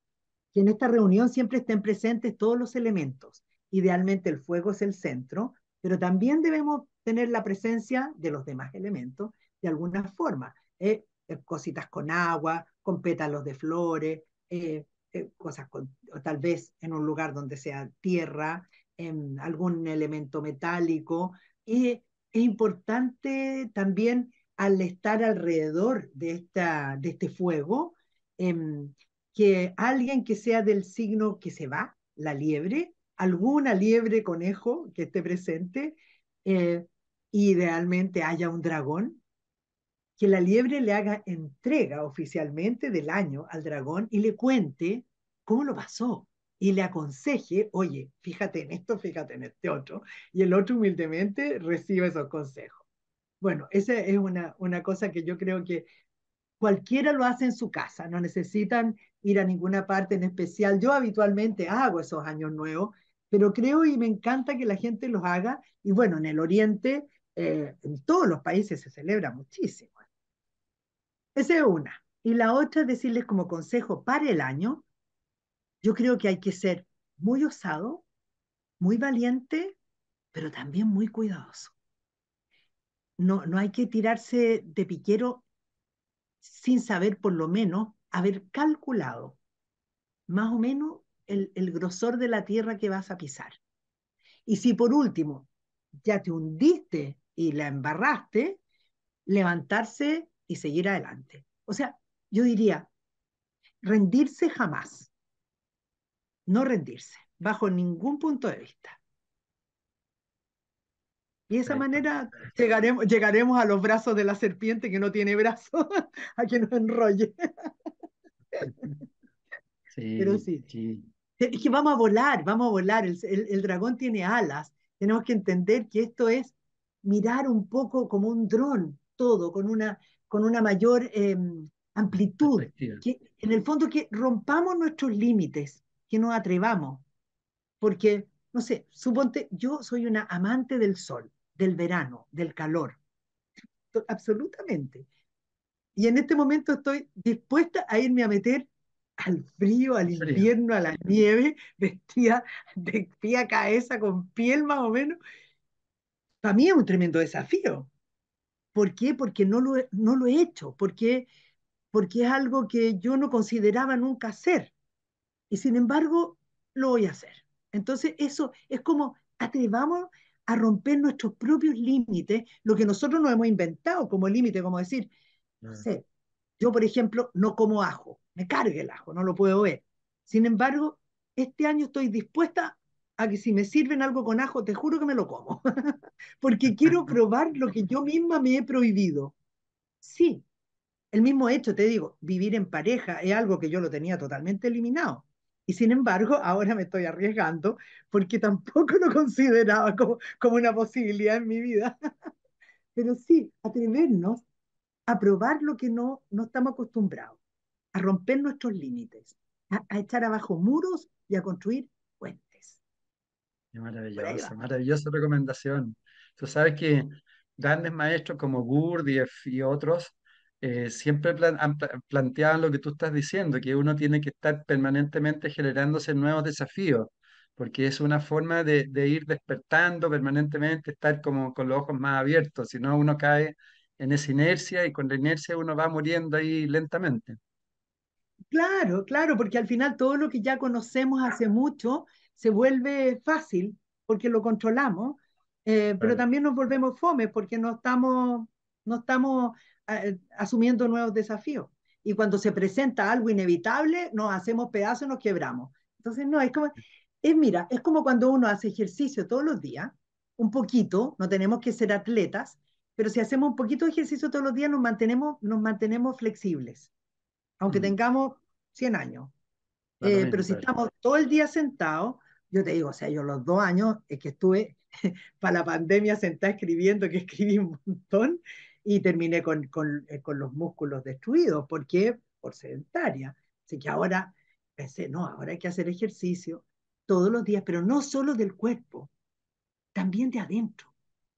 B: Que en esta reunión siempre estén presentes todos los elementos. Idealmente el fuego es el centro, pero también debemos tener la presencia de los demás elementos de alguna forma. Eh, cositas con agua, con pétalos de flores, eh, eh, cosas con, tal vez en un lugar donde sea tierra, en algún elemento metálico. Y es importante también al estar alrededor de, esta, de este fuego, em, que alguien que sea del signo que se va, la liebre, alguna liebre conejo que esté presente, idealmente haya un dragón que la liebre le haga entrega oficialmente del año al dragón y le cuente cómo lo pasó y le aconseje, oye, fíjate en esto, fíjate en este otro, y el otro humildemente recibe esos consejos. Bueno, esa es una, una cosa que yo creo que cualquiera lo hace en su casa, no necesitan ir a ninguna parte en especial. Yo habitualmente hago esos años nuevos pero creo y me encanta que la gente los haga. Y bueno, en el Oriente, eh, en todos los países se celebra muchísimo. Esa es una. Y la otra es decirles como consejo para el año, yo creo que hay que ser muy osado, muy valiente, pero también muy cuidadoso. No, no hay que tirarse de piquero sin saber por lo menos haber calculado más o menos el, el grosor de la tierra que vas a pisar. Y si por último ya te hundiste y la embarraste, levantarse y seguir adelante. O sea, yo diría, rendirse jamás. No rendirse, bajo ningún punto de vista. Y de esa manera llegaremos, llegaremos a los brazos de la serpiente que no tiene brazos, <laughs> a que nos enrolle.
A: Sí,
B: Pero sí,
A: sí,
B: es que vamos a volar, vamos a volar. El, el, el dragón tiene alas. Tenemos que entender que esto es mirar un poco como un dron, todo, con una, con una mayor eh, amplitud. Que, en el fondo, que rompamos nuestros límites, que nos atrevamos. Porque, no sé, suponte, yo soy una amante del sol, del verano, del calor. Absolutamente. Y en este momento estoy dispuesta a irme a meter al frío, al invierno, a la nieve, <laughs> vestida de pie a cabeza, con piel más o menos. Para mí es un tremendo desafío. ¿Por qué? Porque no lo he, no lo he hecho, porque, porque es algo que yo no consideraba nunca hacer. Y sin embargo, lo voy a hacer. Entonces, eso es como atrevamos a romper nuestros propios límites, lo que nosotros nos hemos inventado como límite, como decir, no sé, yo, por ejemplo, no como ajo, me cargue el ajo, no lo puedo ver. Sin embargo, este año estoy dispuesta a que si me sirven algo con ajo, te juro que me lo como, <laughs> porque quiero <laughs> probar lo que yo misma me he prohibido. Sí, el mismo hecho, te digo, vivir en pareja es algo que yo lo tenía totalmente eliminado. Y sin embargo, ahora me estoy arriesgando porque tampoco lo consideraba como, como una posibilidad en mi vida. <laughs> Pero sí, atrevernos a probar lo que no, no estamos acostumbrados, a romper nuestros límites, a, a echar abajo muros y a construir.
A: Qué maravillosa, maravillosa recomendación. Tú sabes que grandes maestros como Gurdjieff y otros eh, siempre plan- han pla- planteaban lo que tú estás diciendo, que uno tiene que estar permanentemente generándose nuevos desafíos, porque es una forma de, de ir despertando permanentemente, estar como con los ojos más abiertos, si no uno cae en esa inercia y con la inercia uno va muriendo ahí lentamente.
B: Claro, claro, porque al final todo lo que ya conocemos hace mucho se vuelve fácil porque lo controlamos, eh, pero también nos volvemos fome porque no estamos, no estamos eh, asumiendo nuevos desafíos. Y cuando se presenta algo inevitable, nos hacemos pedazos y nos quebramos. Entonces, no, es como, es mira, es como cuando uno hace ejercicio todos los días, un poquito, no tenemos que ser atletas, pero si hacemos un poquito de ejercicio todos los días, nos mantenemos, nos mantenemos flexibles aunque
A: Mm,
B: tengamos 100 años. Eh, pero si estamos todo el día sentados, yo te digo, o sea, yo los dos años es que estuve <laughs> para la pandemia sentada escribiendo, que escribí un montón, y terminé con, con, eh, con los músculos destruidos. ¿Por qué? Por sedentaria. Así que ahora pensé, no, ahora hay que hacer ejercicio todos los días, pero no solo del cuerpo, también de adentro,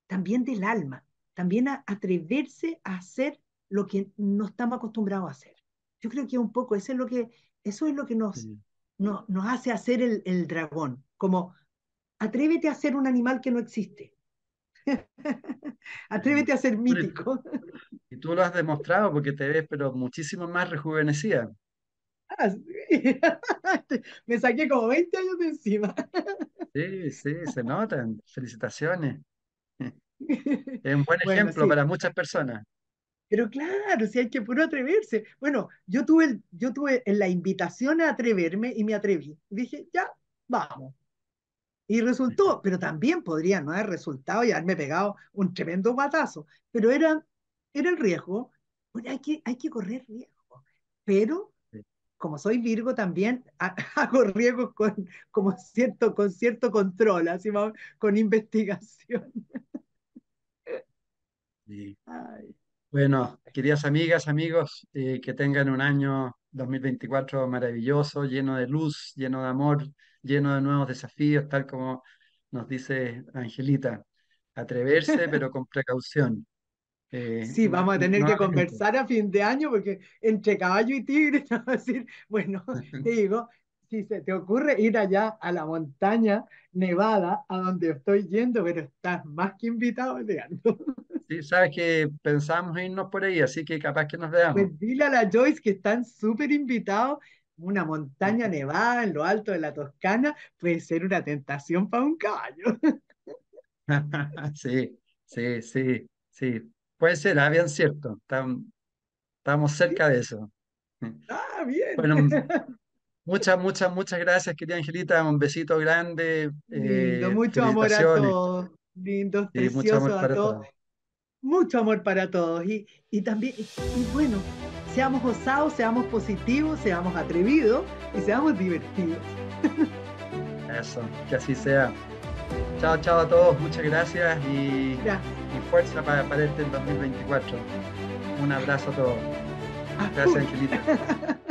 B: también del alma, también a atreverse a hacer lo que no estamos acostumbrados a hacer. Yo creo que un poco eso es lo que, eso es lo que nos,
A: Sí,
B: no, nos hace hacer el, el dragón, como atrévete a ser un animal que no existe, <laughs> atrévete a ser mítico.
A: y tú lo has demostrado porque te ves pero muchísimo más rejuvenecida.
B: Ah, sí. <laughs> Me saqué como 20 años de encima.
A: Sí, sí, se notan. Felicitaciones. <laughs> Es un buen
B: Bueno,
A: ejemplo
B: sí,
A: para muchas personas.
B: pero claro, si hay que puro atreverse. Bueno, yo tuve, yo tuve la invitación a atreverme y me atreví. Dije, ya, vamos. Y resultó, pero también podría no haber resultado y haberme pegado un tremendo batazo. Pero era, era el riesgo. Bueno, hay que, hay que correr riesgo. Pero como soy Virgo, también ha- <laughs> hago riesgos con, como cierto, con cierto control, así más, con investigación.
A: sí. Bueno, queridas amigas, amigos, eh, que tengan un año 2024 maravilloso, lleno de luz, lleno de amor, lleno de nuevos desafíos, tal como nos dice Angelita. Atreverse, pero <laughs> con precaución. Eh,
B: Sí, vamos a tener que conversar a fin de año porque entre caballo y tigre, <laughs> te voy a decir, bueno, <laughs> te digo, si se te ocurre ir allá a la montaña nevada, a donde estoy yendo, pero estás más que invitado, Leandro.
A: Sí, sabes que pensamos irnos por ahí, así que capaz que nos veamos.
B: Pues dile a la Joyce que están súper invitados. Una montaña nevada en lo alto de la Toscana puede ser una tentación para un caballo. <laughs>
A: Sí, sí, sí, sí. Puede ser, ah, bien cierto. Tam- Estamos
B: Sí,
A: cerca de eso.
B: ah, bien.
A: Bueno, <laughs> muchas, muchas, muchas gracias, querida Angelita. Un besito grande.
B: Lindo,
A: eh,
B: mucho amor a todos. Lindos,
A: mucho
B: preciosos
A: amor
B: a
A: para
B: todos.
A: todos.
B: Mucho amor para todos. Y, y también, y, y bueno, seamos osados, seamos positivos, seamos atrevidos y seamos divertidos.
A: Eso, que así sea. Chao, chao a todos. Muchas gracias y,
B: Gracias.
A: y fuerza para, para este 2024. Un abrazo a todos.
B: A
A: Gracias. Angelita. <laughs>